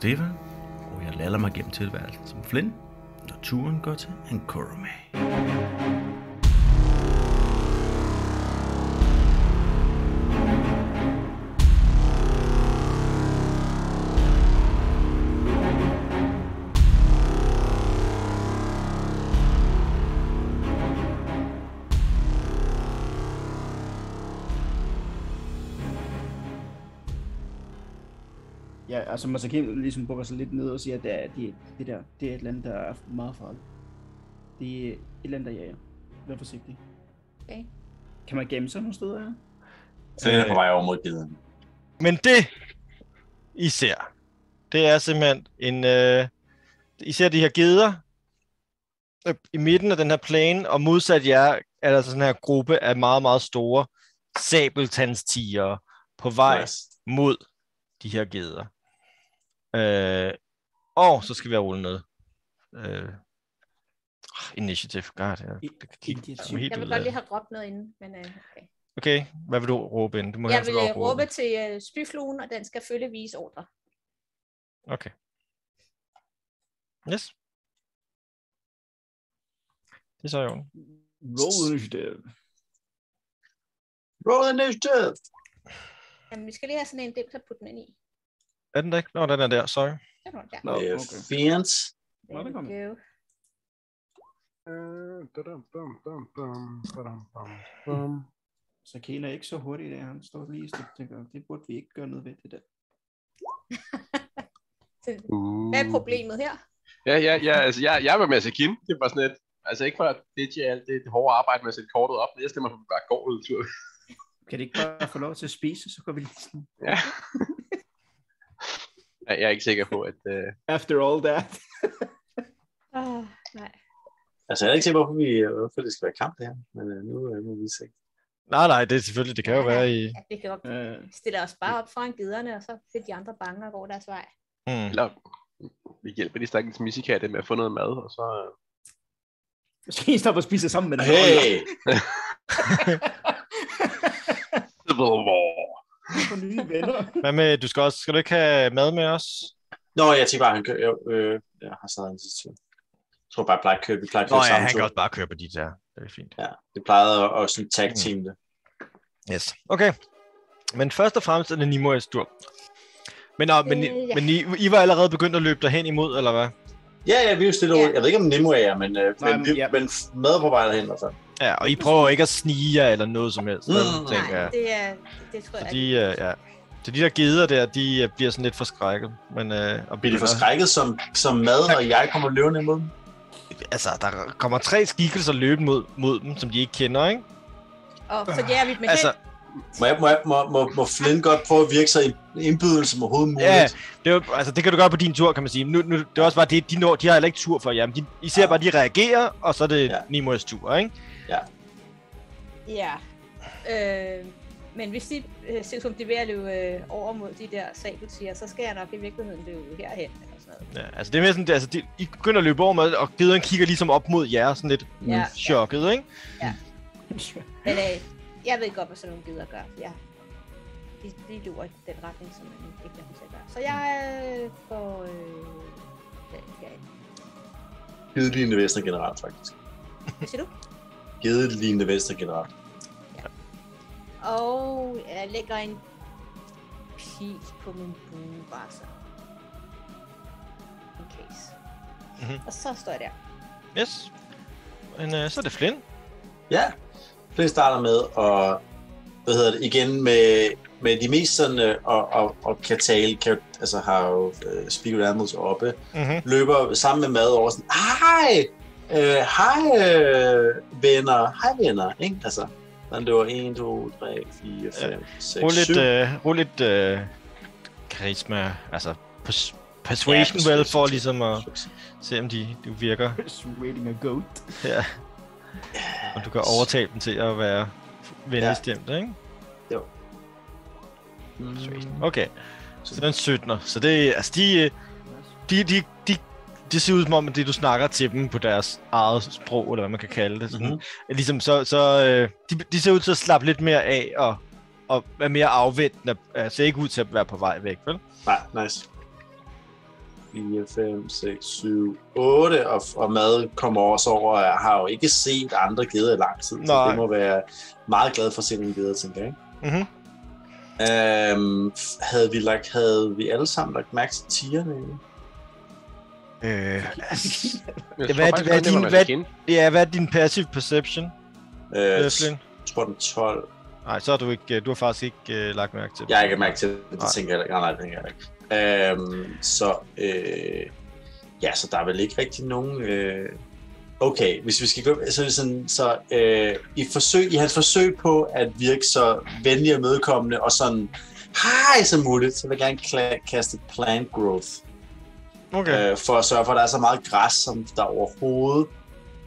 Stefan, og jeg lader mig gennem tilværelsen som Flynn, når turen går til Ankorome. Altså Masaki ligesom bukker sig lidt ned og siger, at det, er, det, det der, det er et land, der er meget farligt. Det er et land, der jager. Vær forsigtig. Okay. Kan man gemme sig nogle steder her? Så er på vej over mod geden. Men det, I ser, det er simpelthen en... Øh, I ser de her geder øh, i midten af den her plane, og modsat jer er der sådan her gruppe af meget, meget store sabeltandstiger på vej Nice. mod de her geder. Øh, og så skal vi have rullet noget. Øh, initiative. God, jeg, jeg kan kigge helt Jeg vil godt lige det. have råbt noget inden, men uh, okay. Okay, hvad vil du råbe ind? Du må Jeg gerne vil øh, at råbe til uh, spyfluen, og den skal følge vise ordre. Okay. Yes. Det er så i orden. Roll initiative. Roll initiative! Jamen, vi skal lige have sådan en dims at putte den ind i. Er den der ikke? Nå, den er der, sorry. Den var der. Nå, Det er okay. fint. Nå, det kom. Øh, bam. Sakina er ikke så hurtig dag. Han står lige og tænker, det burde vi ikke gøre noget ved det der. Så, Uh. Hvad er problemet her? Ja, ja, ja, altså jeg, jeg var med Sakin. Det var sådan et, altså ikke for at ditche alt det, det hårde arbejde med at sætte kortet op, men jeg stemmer for, at vi bare går ud tur. Kan det ikke bare få lov til at spise, så går vi lige sådan. Ja. Ja, jeg er ikke sikker på, at... Uh... After all that. Oh, nej. Altså, jeg er ikke sikker på, hvorfor, vi, hvorfor det skal være kamp det her, men uh, nu uh, må vi se. Nej, nej, det er selvfølgelig, det kan jo Ja, være i... Det kan godt Øh, stille os bare op foran giderne, og så bliver de andre bange og går deres vej. Mm. Eller vi hjælper de stakkels misikatte med at få noget mad, og så... øh, Måske I stopper og spiser sammen med den. Hey! For nye venner. Hvad med, du skal også, skal du ikke have mad med os? Nå, jeg tænker bare, han kører, jeg, øh, jeg har stadig en tur. Jeg tror bare, jeg plejer at køre, vi plejer at Nå køre ja, samme han tur. kan også bare køre på dit her. Det er fint. Ja, det plejede at, at sådan tag team det. Yes. Okay. Men først og fremmest er det Nimoys tur. Men, nå, men, Øh, ja. men I, I var allerede begyndt at løbe derhen imod, eller hvad? Ja, ja, vi er jo stille Ja. Jeg ved ikke, om Nemo er, men, øh, Nej, men, vi, ja. men med på vej derhen fald. Ja, og I prøver ikke at snige jer eller noget som helst. Mm. vel, Nej, jeg. det, er, det tror Så jeg de, ikke. øh, ja. Så de der geder der, de øh, bliver sådan lidt forskrækket. Men, øh, og Bliver de forskrækket som, som mad, og jeg kommer løvende imod dem? Altså, der kommer tre skikkelser løbende mod, mod dem, som de ikke kender, ikke? Og så jager vi dem Altså, altså, Må, jeg, må, jeg, må, må, må Flynn godt prøve at virke sig i indbydelsen som overhovedet muligt? Ja, det, er jo, altså, det kan du gøre på din tur, kan man sige. Nu, nu, det er også bare det, de, når, de har heller ikke tur for jer. men De, I ser Ja. bare, de reagerer, og så er det Ja. ja. Nimoys tur, ikke? Ja. Øh, men hvis de øh, ser som de er ved at løbe øh, over mod de der sabeltiger, så skal jeg nok i virkeligheden løbe herhen. Eller sådan noget. Ja, altså det er mere sådan, det, altså, de, I begynder at løbe over med, og gederen kigger ligesom op mod jer, sådan lidt Ja, ja, ja. chokket, ikke? Men øh, jeg ved godt, hvad sådan nogle gider gør. Ja. De, de løber i den retning, som man ikke kan til at gøre. Så jeg øh, går... Øh, ja, ja. Gedelignende vester generelt, faktisk. Hvad siger du? Gedelignende vester generelt. Og jeg lægger en pil på min bue, bare så. In case. Mhm. Og så står jeg der. Yes. Men øh, så er det Flynn. Ja, Flynn starter med at, hvad hedder det, igen med, med de mest sådan, øh, og, og, og kan tale, kan, altså har jo uh, Speak Animals oppe, Mm-hmm. løber sammen med mad over sådan, hej, øh, hej øh, venner, hej venner, ikke? Altså, han løber 1, 2, 3, 4, 5, 6, Rul 7. lidt, øh, rul lidt øh, karisma, altså pers- persuasion Ja, vel, for ligesom at se, om de, de virker Persuading a goat. her. Og du kan overtale dem til at være venligstemt, ikke? Mm, Okay, så det er en 17'er. Så det, altså de, øh, de, de, de, det ser ud som om, at det du snakker til dem på deres eget sprog, eller hvad man kan kalde det. Sådan. Mhm. Mm-hmm. Ligesom så, så øh, de, de ser ud til at slappe lidt mere af, og, og være mere afventende. Altså ikke ud til at være på vej væk, vel? Nej, nice. 4, 5, 6, 7, 8, og, og mad kommer også over, og jeg har jo ikke set andre geder i lang tid, så Nej. det må være meget glad for at se nogle geder, tænker jeg. Mhm. Øhm, havde, vi lagt, havde vi alle sammen lagt mærke til tierne? egentlig? Øh, Ja, tror hvad er hvad er din- hvad- ja, hvad er din passive perception, Øh, øh, jeg tror, den 12. Nej, så har du ikke, du har faktisk ikke øh, lagt mærke til det. Jeg har ikke mærke til det, det tænker jeg ikke. Nej, nej, det tænker jeg ikke. Øhm, så, øh, ja, så der er vel ikke rigtig nogen... Øh, okay, hvis vi skal gå... Så sådan, så øh, i, forsøg, i hans forsøg på at virke så venlig og medkommende og sådan hej som muligt, så vil jeg gerne kaste plant growth. Okay. Øh, for at sørge for, at der er så meget græs, som der overhovedet,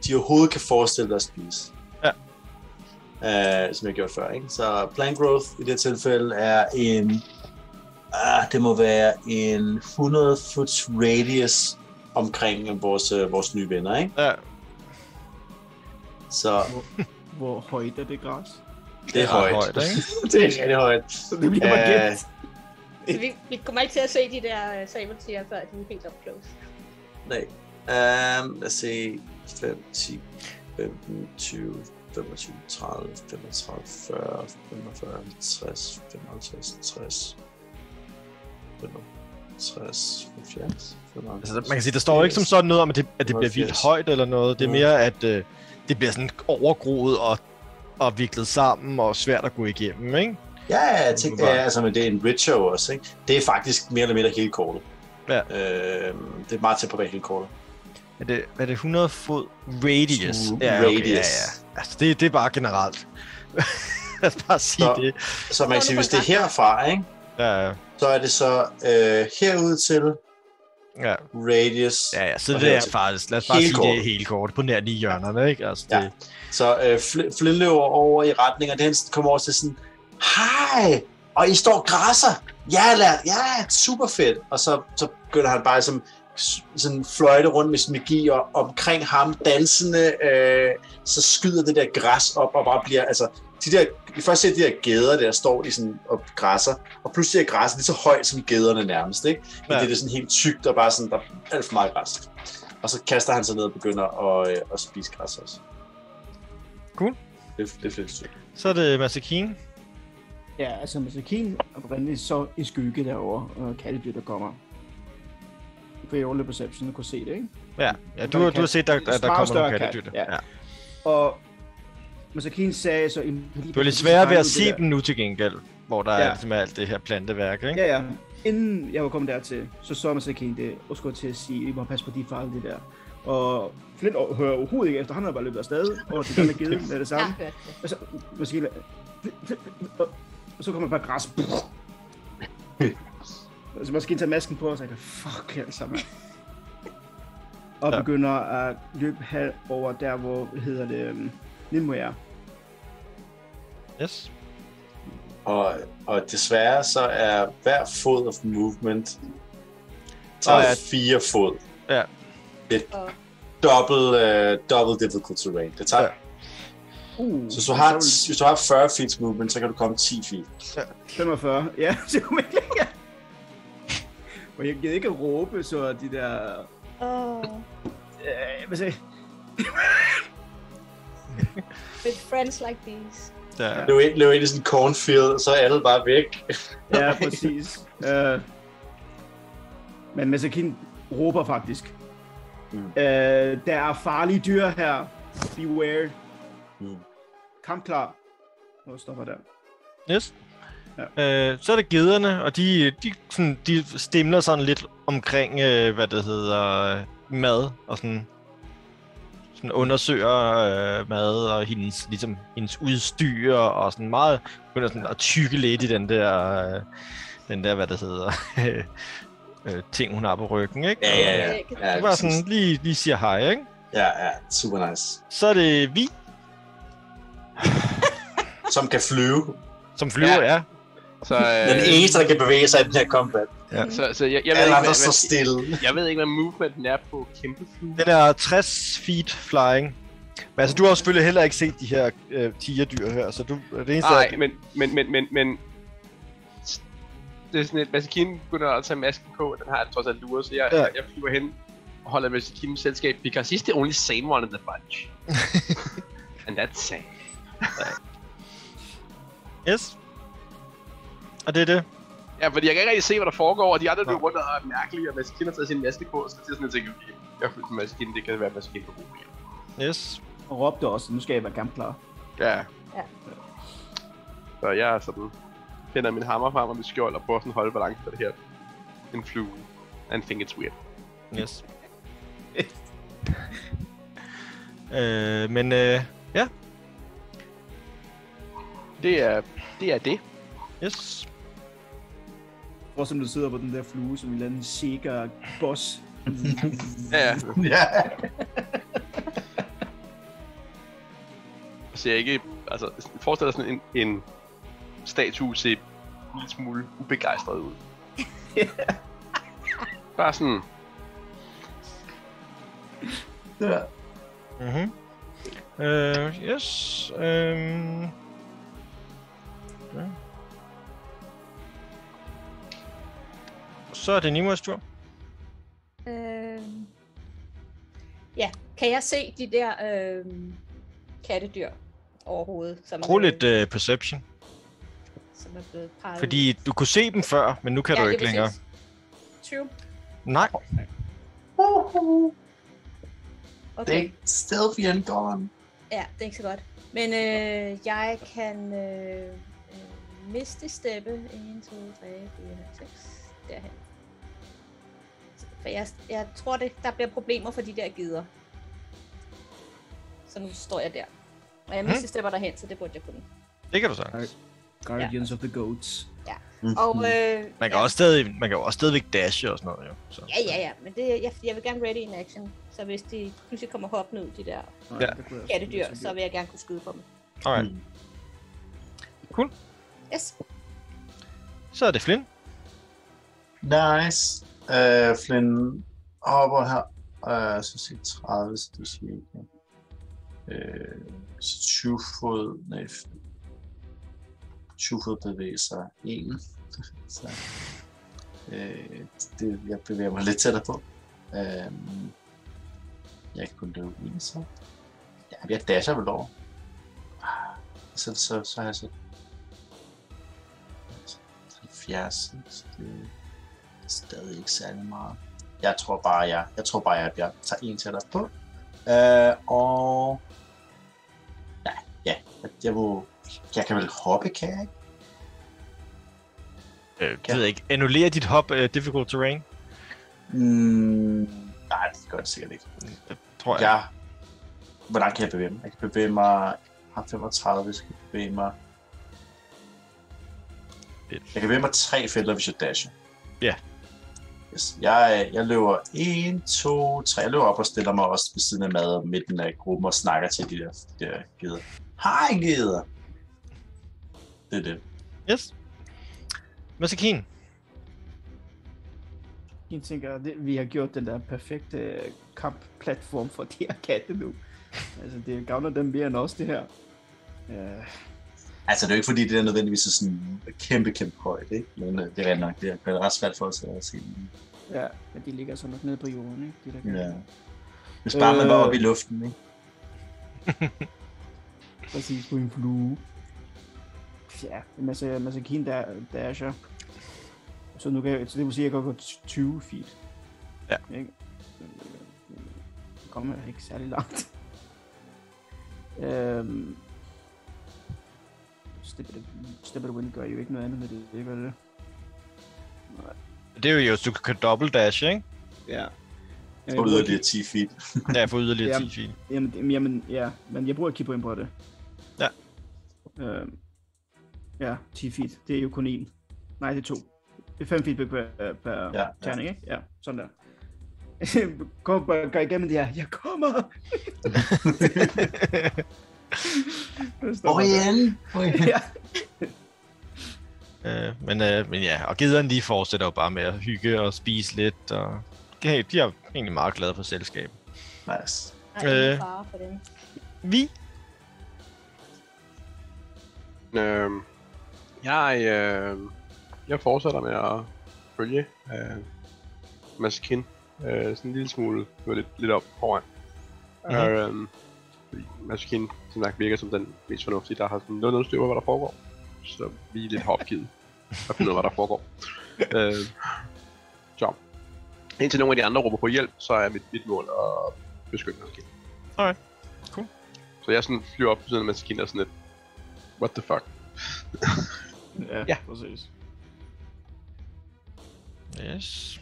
de overhovedet kan forestille dig at spise. Ja. Øh, som jeg gjorde før. Ikke? Så plant growth i det her tilfælde er en, ah, det må være en 100 foot radius omkring vores, øh, vores nye venner. Ikke? Ja, Så Hvor højt er det græs? det er højt. højt, ikke? det er rigtig højt. Så det bliver bare Øh, vi, vi kommer ikke til at se de der uh, sabertiger, før de er helt up close. Nej. Um, lad os se. 5, 10, 15, 20, 25, 30, 35, 40, 45, 50, 55, 60, 65, 70, 75. Altså, man kan sige, der står jo ikke som sådan noget om, at det, at det bliver vildt 80. højt eller noget. Det er mere, at øh, det bliver sådan overgroet og, og viklet sammen og svært at gå igennem, ikke? Ja, ja, jeg tænkte, det er, altså, men det er en ritual også, ikke? Det er faktisk mere eller mindre hele kortet. Ja. Øh, det er meget tæt på hele kortet. Er det, er det 100 fod radius? Radius. Ja, okay, ja, ja. Altså, det, det er bare generelt. Lad os bare sige Så- det. Så man kan sige, nu hvis det er herfra, ikke? Ja, Så er det så øh, herud til ja, radius. ja, ja. Så det er hertil. faktisk, lad os bare Hele sige, det er hele kort på nær lige hjørnerne, ikke? Altså, det, Ja. Så øh, Fl- Flynn løber over i retning, og den kommer over til sådan, hej, og I står græsser. Ja, lær, ja, super fedt. Og så, så begynder han bare som sådan fløjte rundt med sin magi, og omkring ham dansende, øh, så skyder det der græs op, og bare bliver, altså, de der, vi først ser de der gæder der, står de sådan og græsser, og pludselig er græsset lige så højt som gæderne nærmest, ikke? Men Ja. det er sådan helt tykt, og bare sådan, der er alt for meget græs. Og så kaster han sig ned og begynder at, øh, at spise græs også. Cool. Det, det er fedt stykke. Så er det Masakine. Ja, altså Masakin oprindeligt så i skygge derovre, og kaldedyr, der kommer. For i Roller Perception kunne se det, ikke? Ja, ja du, du har set, der, der, der kommer nogle kat, kattedyr. ja. Ja. Og Masakin sagde så... Du er lidt sværere ved at se dem nu til gengæld, hvor der Ja. er ligesom alt det her planteværk, ikke? Ja, ja. Inden jeg var kommet dertil, så så Masakin det, og skulle til at sige, at vi må passe på de farlige der. Og Flint hører overhovedet ikke efter, han har bare løbet afsted, og til den er givet med det samme. det. Og så, Masakin, og, så kommer bare græs. Og så Masakin tager masken på, og så er fuck altså, mand. Og Ja. begynder at løbe halv over der, hvor, hedder det, Nimue er. Yes. Og, og desværre så er hver fod of movement tager Nå ja. fire fod. Ja. Det er Og double, uh, double difficult terrain. Det tager, Ja. ja. Uh, Så hvis du, har, hvis du har 40 feet movement, så kan du komme 10 feet. 45, ja, så kommer ikke længere. Og jeg gider ikke at råbe, så de der... Åh, Øh, hvad sagde with friends like these. Ja. Løb ind, løb ind i sådan en cornfield, så er alle bare væk. Ja, præcis. uh, men Masakin råber faktisk. Mm. Uh, der er farlige dyr her. Beware. Mm. Kamp klar. Og stopper der. Yes. Ja. Øh, så er det gederne, og de, de, sådan, de stemler sådan lidt omkring, øh, hvad det hedder, mad, og sådan, sådan undersøger øh, mad og hendes, ligesom, hendes udstyr, og sådan meget, begynder sådan at tykke lidt i den der, øh, den der, hvad det hedder, øh, ting, hun har på ryggen, ikke? Ja, ja, ja. ja Det var præcis. sådan, lige, lige siger hej, ikke? Ja, ja, super nice. Så er det vi, Som kan flyve. som flyver, Ja. ja. Så, øh, Den eneste, der kan bevæge sig i den her combat. så, så jeg, jeg, ved ikke, hvad, hvad, stille. jeg ved ikke, hvad movementen er på kæmpe flue. Den er 60 feet flying. Men altså, du har jo selvfølgelig heller ikke set de her øh, tigerdyr her, så du, det eneste Nej, men, men, men, men, men det er sådan et, Masakin begynder at tage masken på, den har trods alt lure, så jeg, Ja. ja. jeg flyver hen og holder Masakin selskab, because he's the only sane one in the bunch. And that's sad. Yes. Og det er det. Ja, fordi jeg kan ikke rigtig se, hvad der foregår, og de andre løber rundt og er mærkelige, og Masakin har taget sin maske på, og så til sådan, jeg tænker, okay, jeg føler med Masakin, det kan være Masakin på god Yes. Og råbte også, nu skal jeg være kampklar. Ja. Ja. Så jeg er sådan, finder min hammer frem og mit skjold, og prøver sådan at holde balance på det her. En flue. And think it's weird. Yes. øh, men øh, ja, Det er det. Er det. yes. Prøv som du sidder på den der flue, som en eller anden sikker boss. Ja, ja. Så jeg ikke, altså, forestil dig sådan en, en statue se en lille smule ubegejstret ud. Bare sådan, ja. Mhm. Øh, yes. Øhm. Ja. Så er det Nimuas tur. Øh... Ja, kan jeg se de der øh... kattedyr overhovedet? Som Brug øh, lidt øh, perception. Som er blevet peget Fordi du kunne se dem før, men nu kan ja, du ikke længere. præcis. 20. Nej. Okay. They still be and gone. Ja, det er ikke så godt. Men øh, jeg kan øh, øh, miste steppe. 1, 2, 3, 4, 6. Derhen. For jeg, jeg tror, det, der bliver problemer for de der gider. Så nu står jeg der. Og jeg Mhm. mister stepper derhen, så det burde jeg kunne. Det kan du sagtens. Guardians of the Goats. Og øh, Man kan, ja, også stadig, man kan jo også stadigvæk dashe og sådan noget, jo. Så. Ja, ja, ja. Men det, jeg, jeg vil gerne ready in action. Så hvis de pludselig kommer hoppende ud, de der Ja. kattedyr, så vil jeg gerne kunne skyde på dem. Alright. Yes. Så er det Flynn. Nice. Øh, Flynn hopper her. Øh, så siger 30, så det siger ikke. Øh, så 20 fod, nej, 20 fod bevæger sig 1. så, øh, det, jeg bevæger mig lidt tættere på. Øh, jeg kan kun løbe en, så. Ja, jeg dasher vel over. Ah, Så, så, så har jeg så 70, så det stadig ikke særlig meget. Jeg tror bare, jeg, jeg tror bare, jeg, jeg tager en til dig på. Uh, og... Ja, ja, jeg, jeg, må, jeg kan vel hoppe, kan jeg ikke? Øh, jeg ved ikke. Annuller dit hop uh, difficult terrain. Mm, nej, det gør det sikkert ikke. Det tror jeg. Jeg, hvor langt kan jeg bevæge mig? Jeg kan bevæge mig... Jeg har 35, jeg skal bevæge mig... Jeg kan bevæge mig tre felter, hvis jeg dasher. Ja. Yes. Jeg, jeg løber 1, 2, 3. Jeg løber op og stiller mig også ved siden af mad midten af gruppen og snakker til de der, de der gider. Hej, gider! Det er det. Yes. Masakin. Jeg tænker, det, vi har gjort den der perfekte øh, kampplatform for de her katte nu. altså, det gavner dem mere end os, det her. Uh, Altså, det er jo ikke fordi, det er nødvendigvis er sådan kæmpe, kæmpe højt, ikke? Men øh, det er rent nok, det er ret svært for os at se. ja, men de ligger så nok nede på jorden, ikke? De der Ja. Hvis bare man var Øh. oppe i luften, ikke? Præcis på en flue. Ja, en masse, masse kin der, dasher. Så nu kan jeg, så det vil sige, at jeg kan gå 20 feet. Ja. Ikke? Så kommer jeg ikke særlig langt. Øhm, Step Wind gør jo ikke noget andet med det, det gør det. Det er jo just, du kan double dash, ikke? Ja. Jeg Og bruger yderligere 10 feet. Ja, for yderligere Jamen. 10 feet. Jamen, jamen, ja, men jeg bruger et keypoint på det. Ja. Øhm, ja, 10 feet. Det er jo kun én. Nej, det er to. Det er 5 feet per, per Ja, ja. terning, ikke? Ja, sådan der. Kom, gå igennem det her. Jeg kommer! Hvor igen? ja. Øh, men, øh, men ja, og giderne de fortsætter jo bare med at hygge og spise lidt, og de, de er egentlig meget glade for selskab. Nice. Der er ingen Øh. fare for dem. Vi? Øhm, jeg, øh, jeg fortsætter med at følge øh, Maskin. Øh, sådan en lille smule, gå lidt, lidt op foran. Mhm. Mm-hmm. Øh, Maskin som sagt virker som den mest fornuftige, der har sådan noget, noget styr på, hvad der foregår. Så vi er lidt opgivet og finde ud af, hvad der foregår. øh, så. Indtil nogle af de andre råber på hjælp, så er mit, mit mål at beskytte Maskin. Alright. Cool. Så jeg sådan flyver op på siden af Maskin og sådan lidt, what the fuck? Ja, Ja. præcis. Yes.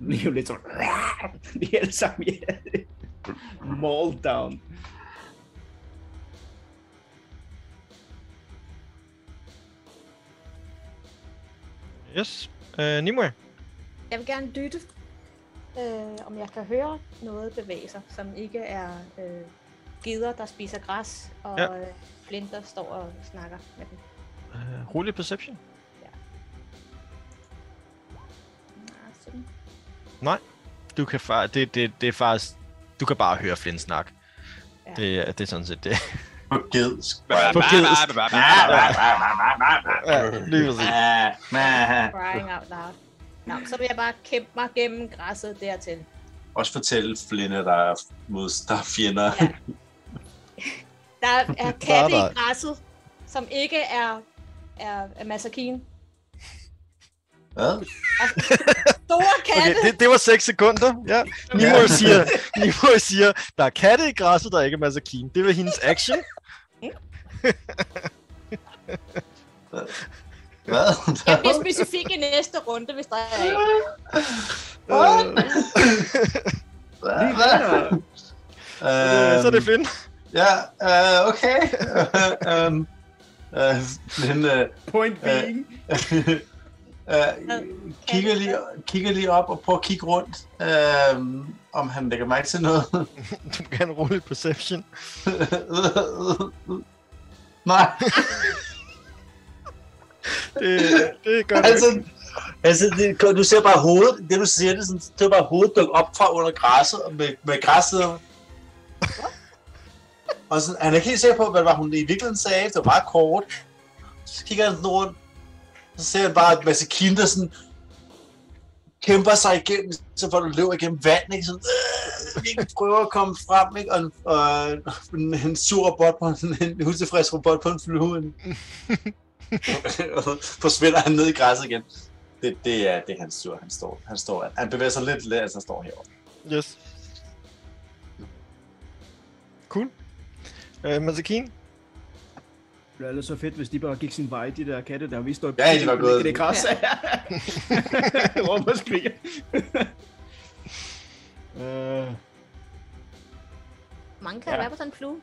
Det er jo lidt sådan... De er alle sammen, ja. Mauled down. Yes. Uh, Nimue. Jeg vil gerne lytte, øh, om jeg kan høre noget bevæge sig, som ikke er øh, gider, der spiser græs, og Ja. ja. øh, står og snakker med dem. Uh, rolig perception. Ja, sådan. Du kan fa- det, det, det er faktisk... Du kan bare høre Flint snak. Ja. Det, er- det er sådan set det. På gedsk. På gedsk. Ja, lige præcis. Crying out loud. Nå, så vil jeg bare kæmpe mig gennem græsset dertil. Også fortælle Flynn, at der er, mod, der er fjender. Ja. Der er katte i græsset, som ikke er, er, er massakine. Hvad? Store katte! Okay, det, det var 6 sekunder. Ja. Nimue siger, Nimue siger, der er katte i græsset, der ikke er masakine. Det var hendes action. Hvad? Jeg bliver specifik i næste runde, hvis der er ikke. Hvad? Hvad? Øh, så er det Flint. Ja, øh, okay. um, øh, men, øh, Point being. Øh, kigger, lige, kigger lige op og prøver at kigge rundt, øh, om han lægger mærke til noget. Du kan rulle perception. Nej, Det, det gør du ikke. altså, altså det, du ser bare hovedet, det du siger, det er, sådan, det er bare hovedet dukke op fra under græsset, og med, med græsset. Og sådan, han er ikke helt sikker på, hvad det var, hun i virkeligheden sagde, det var meget kort. Så kigger han sådan rundt, så ser han bare, en masse kinder sådan, kæmper sig igennem, så får du løber igennem vand, ikke? Sådan, øh, virkelig prøver at komme frem, ikke? Og, og en, en sur robot på en, en utilfreds robot på en flue. Forsvinder han ned i græsset igen. Det, det er det, han sur. Han står, han står. Han bevæger sig lidt, lidt, altså han står herovre. Yes. Cool. Øh, Masakine? Det er så fedt, hvis de bare gik sin vej, de der katte der. Vi står Ja, de var gået. i det græs. Råber og skriger. Øh, Hvor mange kan Ja. være på sådan en flue?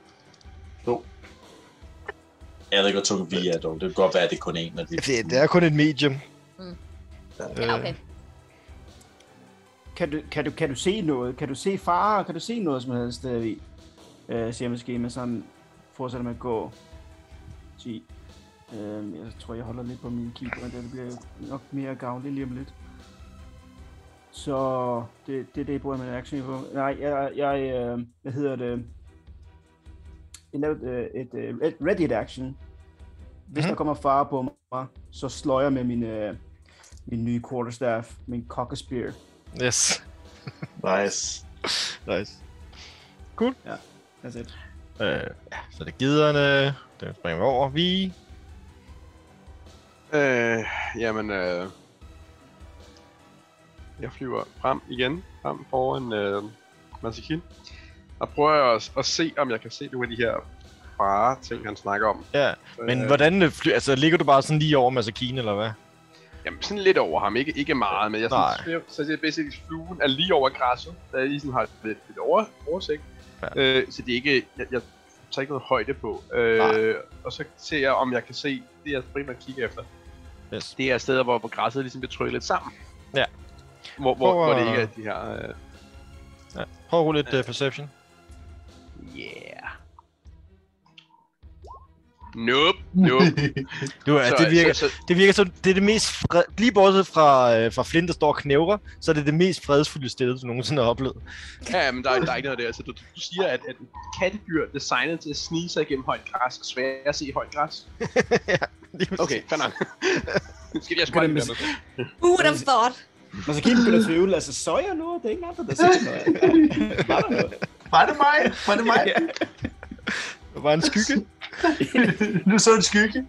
Jeg ved ikke, hvor tung vi er dog. Det kan godt være, at det er kun en af de. Det, det er kun et medium. Ja, okay. kan, du, kan, du, kan du se noget? Kan du se fare? Kan du se noget som helst, David? Øh, siger måske, men sådan fortsætter med at gå. 10. Øh, jeg tror, jeg holder lidt på min keyboard. Det bliver nok mere gavnligt lige om lidt. Så det, det er det, jeg bruger min action på. Nej, jeg, jeg øh, hvad hedder det? Jeg lavede øh, et, øh, et ready action. Hvis Mhm. der kommer fare på mig, så slår jeg med min, øh, min nye quarterstaff, min cocker spear. Yes. Nice. Nice. That's it. Øh, ja, så det er giderne. Den springer vi over. Vi. Øh, jamen, øh, jeg flyver frem igen, frem foran øh, Masakin. Og prøver at, at se, om jeg kan se nogle af de her fare ting, han snakker om. Ja, men Øh, hvordan øh, fly... Altså, ligger du bare sådan lige over Masakine, eller hvad? Jamen, sådan lidt over ham. Ikke, ikke meget, men jeg Nej. synes, så det er basically fluen er lige over græsset. Der er lige sådan har lidt, lidt over, oversigt. Ja. Øh, så det er ikke... Jeg, jeg tager ikke noget højde på. Nej. Øh, og så ser jeg, om jeg kan se... Det jeg primært kigger efter. Yes. Det er steder, hvor, hvor græsset ligesom bliver trykket lidt sammen. Ja. Hvor, hvor, Prøv hvor det ikke er de her... Øh, Ja. Prøv at rulle lidt uh, perception. Nope, nope. Du, så, det, virker, Så, så, det virker som, det er det mest fred... Lige bortset fra, øh, fra Flint, der står og knævrer, så er det det mest fredsfulde sted, du nogensinde har oplevet. ja, men der, er- der er ikke noget der. Så du, du siger, at, at kattedyr er designet til at snige sig igennem højt græs og svære at se i højt græs. Okay, fair nok. Skal jeg det det? mis- Who would have thought? Man så kan begynde at tvivle, altså soja nu, det er ikke andre, der siger noget. Var der noget? Var det mig? Var det mig? Det var en skygge. Nu så en skygge.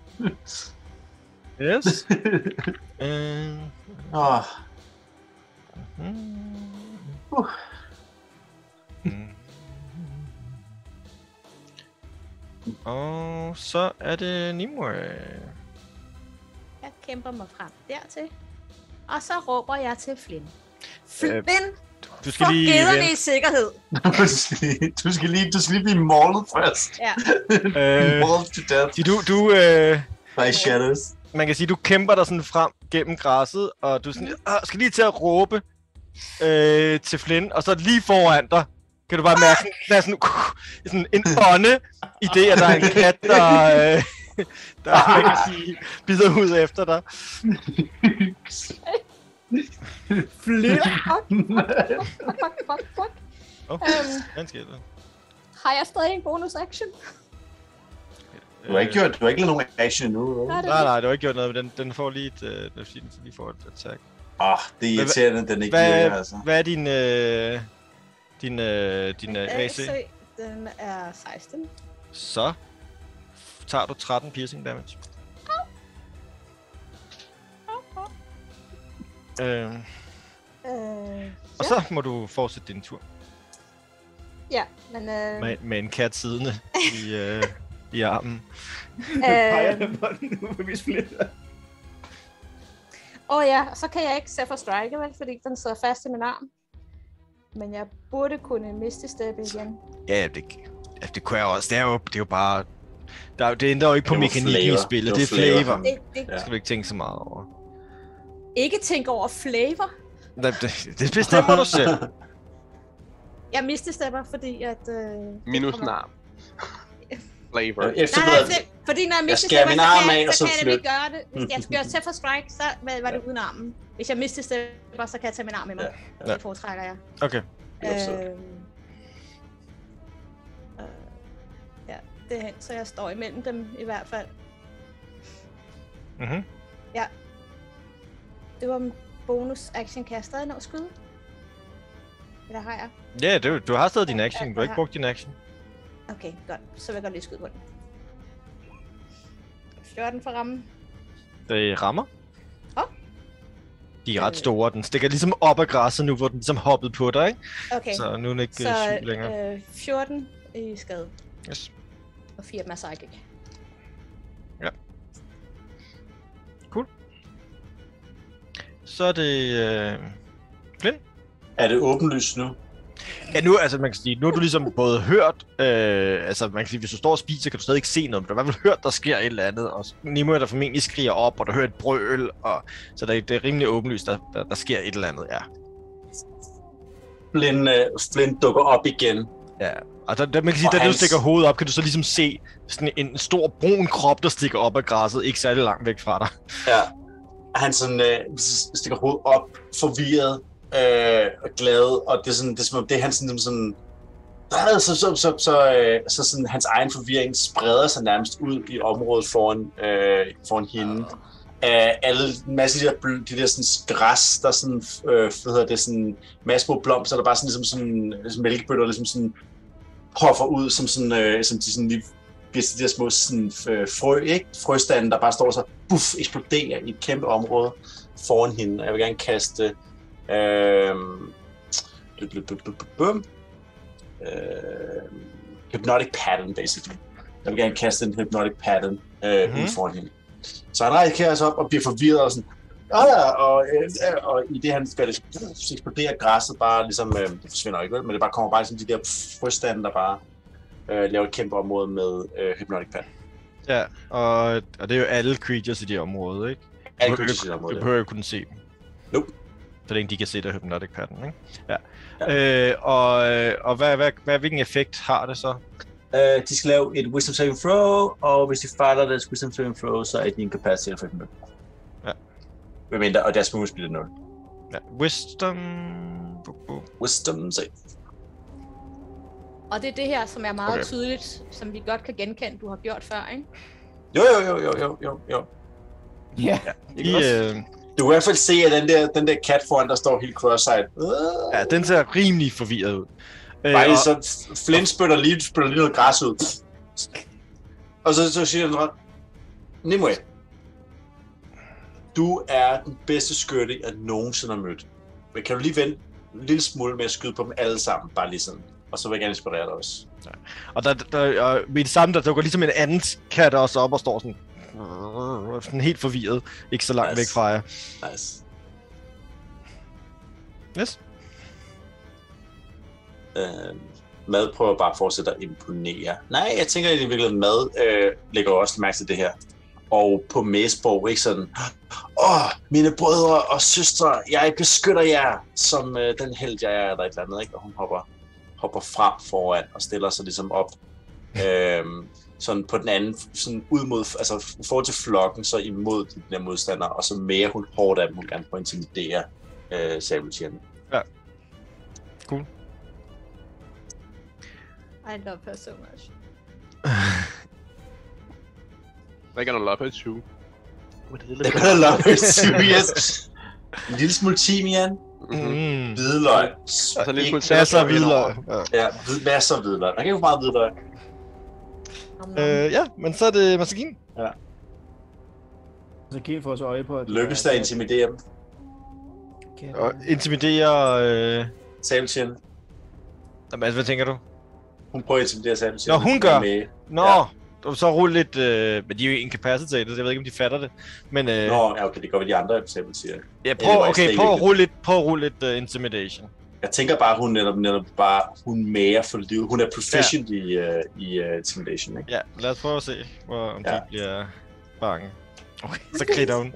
Yes. øh, Åh, mm. Uh. Mm. Og så er det Nimue. Jeg kæmper mig frem dertil. Og så råber jeg til Flynn. Øh, Flynn, Du skal få lige gederne vente. i sikkerhed. du, skal lige, du, skal lige, du skal lige blive maulet først. Ja. Øh, Mauled to death du, du, øh, by shadows. man kan sige, du kæmper dig sådan frem gennem græsset, og du sådan, "Ah, skal lige til at råbe øh, til Flynn, og så lige foran dig, kan du bare mærke, sådan, der er sådan, uh, sådan en ånde, i det, at der er en kat, der, øh, der man kan sige, bider ud efter dig. Flynn! Fuck, fuck, fuck, fuck. Oh, Øhm, den sker der. har jeg stadig en bonus action? Du har ikke gjort, du har ikke lavet nogen action endnu. vel? Nej, det Nej, nej, du har ikke gjort noget, men den, den får lige et, øh, den får lige får et attack. Åh, oh, det er irriterende, at den ikke Hvad, virker, altså. hvad er din, øh, din, øh, din øh, AC? den er 16. Så tager du 13 piercing damage. Øh, Øh, og så må du fortsætte din tur ja, men... Øh, med, med en kat siddende i, øh, i armen. Peger øh, den på den nu, hvis Flynn Åh oh ja, så kan jeg ikke Zephyr Strike, vel, fordi den sidder fast i min arm. Men jeg burde kunne miste steppe igen. Ja, det, ja, det kunne jeg også. Det er jo, det er jo bare... Der, er jo- det ændrer jo ikke på Det mekanikken i spillet. Det er flavor. Det, det, Ja. Det skal du ikke tænke så meget over. Ikke tænke over flavor. Det, det, det bestemmer du selv. Jeg miste stepper, fordi at... Øh, Minus en arm. Flavor. Nej, nej, Efterladet. det, fordi når jeg stepper, min så arm kan, af, så så kan jeg nemlig gøre det. Hvis jeg skal gøre Zephyr Strike, så var var det uden armen. Hvis jeg mister stepper, så kan jeg tage min arm med mig. Ja, Det foretrækker jeg. Okay. Øhm, øh, ja, det er hen, så jeg står imellem dem i hvert fald. Mm-hmm. Det var en bonus action. Kan jeg stadig nå at skyde? Eller har jeg? Ja, du, du har stadig din action. Du har ikke brugt din action. Okay, godt. Så vil jeg godt lige skyde på den. 14 for rammen. Det rammer. Åh. De er ret Øh. store. Den stikker ligesom op af græsset nu, hvor den ligesom hoppet på dig, ikke? Okay, Så nu er den ikke så så, syg længere. øh, 14 i skade. Yes. Og 4 med psychic. Så er det... Øh... Flynn? Er det åbenlyst nu? Ja, nu, altså, man kan sige, nu har du ligesom både hørt, øh, altså man kan sige, hvis du står og spiser, kan du stadig ikke se noget, men du har i hvert fald hørt, der sker et eller andet, og Nemo er der formentlig skriger op, og du hører et brøl, og, så det, det er rimelig åbenlyst, der, der, der sker et eller andet, ja. Flynn, uh, Flynn dukker op igen. ja. Og der, der, man kan sige, Og da du hans- stikker hovedet op, kan du så ligesom se sådan en stor brun krop, der stikker op af græsset, ikke særlig langt væk fra dig. Ja. Han sådan, øh, stikker hovedet op, forvirret øh, og glad, og det er, sådan, det er som om, det er han sådan, sådan så, så, så, så, så, øh, så sådan, hans egen forvirring spreder sig nærmest ud i området foran, øh, foran hende. Af alle, en masse af de der, de der sådan, græs, der sådan, øh, hvad hedder det, sådan, masse små blomster, der bare sådan, ligesom sådan, øh, ligesom mælkebøtter, ligesom sådan, hoffer ud, som sådan, øh, som de sådan lige bliver de der små sådan, øh, frø, ikke? Frøstande, der bare står så, buff, eksploderer i et kæmpe område foran hende. Og jeg vil gerne kaste, øh, øh, hypnotic pattern, basically. Jeg vil gerne kaste en hypnotic pattern øh, Mhm. ud foran hende. Så han rejser sig op og bliver forvirret og sådan, Ja, ja, og, øh, og i det han skal eksploderer græsset bare ligesom, øh, det forsvinder ikke, vel, men det bare kommer bare ligesom de der frøstande, der bare øh, laver et kæmpe område med øh, Hypnotic Pattern. Ja, og, og det er jo alle creatures i det område, ikke? Alle creatures i ikke- området, Du behøver jo kunne se dem. Nope. Så længe de kan se der hypnotic pattern, ikke? Ja. ja. Øh, og øh, og hvad, hvad, hvad, hvilken effekt har det så? Øh, de skal lave et Wisdom Saving Throw, og hvis de fejler deres Wisdom Saving Throw, så er de incapacitated for dem. Ja. Hvad mindre, og deres movement speed er 0. Ja. Wisdom... Wisdom save. Og det er det her, som er meget Okay. tydeligt, som vi godt kan genkende, du har gjort før, ikke? Jo, jo, jo, jo, jo, jo, jo. Ja, ikke De, også? øh, Du kan i hvert fald se, at den der, den der kat foran, der står helt cross-eyed. Øh. ja, den ser rimelig forvirret ud. Øh, Bare lige og- så Flint spytter lige, spytter lige noget græs ud. Og så, så siger han, Nimue, du er den bedste skytte, jeg nogensinde har mødt. Men kan du lige vente en lille smule med at skyde på dem alle sammen, bare lige sådan. Og så vil jeg gerne inspirere dig også. Og der, der, og med det samme, der dukker ligesom en anden kat også op og står sådan, sådan helt forvirret, ikke så langt Nice. væk fra jer. Nice. Yes. Øh, mad prøver bare at fortsætte at imponere. Nej, jeg tænker at i virkeligheden, mad øh, lægger også mærke til det her. Og på Mæsborg, ikke sådan, åh, mine brødre og søstre, jeg beskytter jer, som øh, den held, jeg er, eller et eller andet, ikke? Og hun hopper, hopper frem foran og stiller sig ligesom op. øhm, sådan på den anden, sådan ud mod, altså i forhold til flokken, så imod de der modstandere, og så mere hun hårdt af dem, hun gerne prøver at intimidere øh, sabeltjerne. I love her so much. They're gonna love it too. Det er love it too, yes. En lille smule timian. Mm. hvidløg. Altså en lille Ikke- Masser af hvidløg. Ja. Ja, hvid, masser af hvidløg. Der kan ikke få meget hvidløg. Øh, ja, men så er det Masakin. Så Kien får så øje på, at... Lykkes der at intimidere dem? Og intimidere... Øh... Sabeltjerne. Jamen, altså, hvad tænker du? Hun prøver at intimidere sabeltjerne. Nå, hun gør. Med, Nå, Ja. Ja. så rulle lidt... Øh... Men de er jo incapacitated, så jeg ved ikke, om de fatter det. Men øh... Nå, ja, okay, det går ved de andre sabeltjerne. ja, det prøv, okay, prøv at rulle lidt, prøv at rulle lidt uh, intimidation. Jeg tænker bare, hun netop, netop bare, hun mere for livet. Hun er proficient ja. i, uh, i uh, intimidation, ikke? Ja, lad os prøve at se, hvor, om ja. Ja. de bliver bange. Okay, så kritter hun.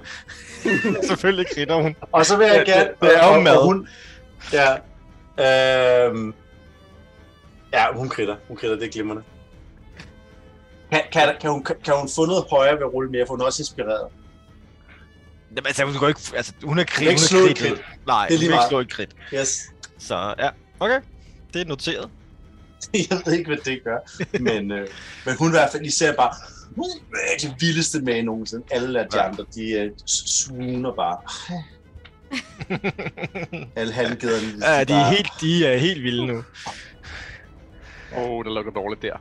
Selvfølgelig kritter hun. Og så vil jeg Det- gerne... det- det er jo og- og mad. Hun, ja. Øhm, ja, hun kritter. Hun kritter, det er glimrende. Kan, kan, kan, hun, kan hun få noget højere ved at rulle mere, for hun er også inspireret? Jamen, altså, hun, går ikke, altså, hun er krit. ikke Hun slå er et krit. Nej, Det er hun lige vil ikke slå et krit. Yes. Så ja, okay. Det er noteret. jeg ved ikke, hvad det gør. Men, øh, men hun i hvert fald, ser bare, hun er det vildeste med nogensinde. Alle af de Ja. andre, de øh, swooner bare. Alle halvgederne. ja, de er, bare- helt, de er helt vilde nu. Åh, oh, det lugter dårligt der.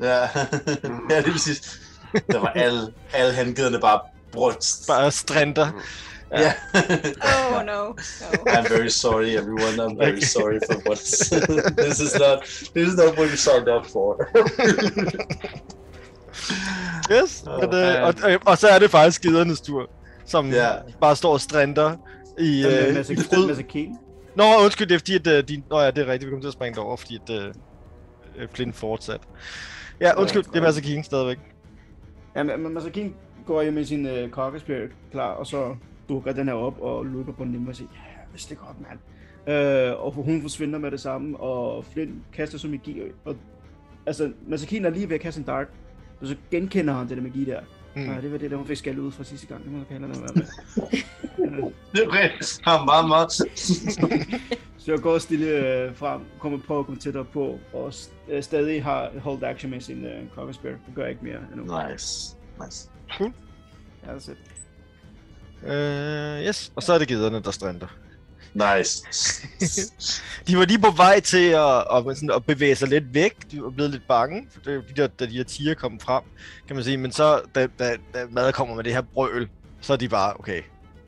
Ja, ja det er præcis. Der var alle, alle halvgederne bare brudt. Bare strænder. Ja. Oh no. no. I'm very sorry, everyone. I'm very Okay. sorry for what this is not. This is not what you signed up for. Yes, Åh, men, øh, og, og, og, så er det faktisk skidernes tur, som Ja. bare står og strænder i... Øh, fryd. med Kien. Nå, undskyld, det er fordi, at øh, din... Nå ja, det er rigtigt, vi kommer til at springe det over, fordi at øh, øh, Flynn fortsat. Ja, undskyld, det er Mads King stadigvæk. Ja, men, men Masakin går jo med sin øh, kokkespirit klar, og så dukker den her op og lukker på den og siger, ja, hvis det godt, mand. Øh, og hun forsvinder med det samme, og Flynn kaster så magi, og altså, Masakin er lige ved at kaste en dart, og så genkender han det der magi der. Mm. Ja, det var det, der hun fik skæld ud fra sidste gang, det må jeg kalde det være med. Det er rigtigt. Han meget, meget. så jeg går stille øh, frem, kommer på at komme tættere på, og st- øh, stadig har hold action med sin øh, kokkespirit. Det gør jeg ikke mere endnu. Nice. Nice. Ja, that's it. Øh, yes, og så er det gederne, der strænder. Nice. De var lige på vej til at, at, sådan, at bevæge sig lidt væk. De var blevet lidt bange, for det, de der, da de her tiger kom frem, kan man sige. Men så, da, da, da mad kommer med det her brøl, så er de bare, okay,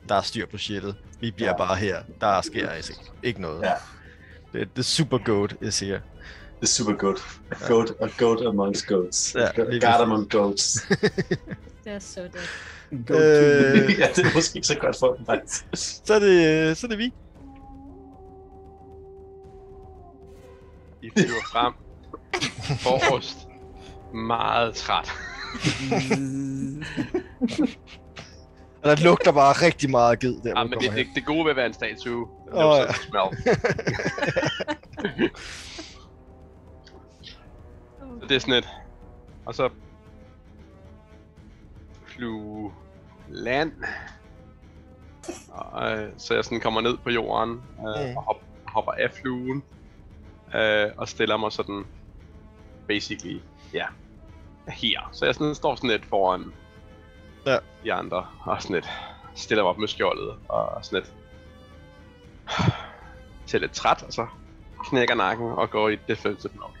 der er styr på shitet. Vi bliver Ja. ja. bare her. Der sker altså ikke, noget. Ja. Det, det super goat is here. Det er super godt. A goat, a goat amongst goats. Ja, Ja, God among goats. Det er så det. Øh, ja, det er måske ikke så godt for dem, faktisk. så, er det, så er det vi. I flyver frem. Forrest. Meget træt. Og der lugter bare rigtig meget af ged der, Ja, men det, det, det gode ved at være en statue, er ja. oh, så smell. Så det er sådan et. Og så flyve land. Og, øh, så jeg sådan kommer ned på jorden øh, Mm. og hop, hopper af fluen. Øh, og stiller mig sådan basically, ja, her. Så jeg sådan, står sådan lidt foran Ja. de andre, og sådan lidt stiller mig op med skjoldet, og sådan lidt ser lidt træt, og så knækker nakken og går i defensive mode.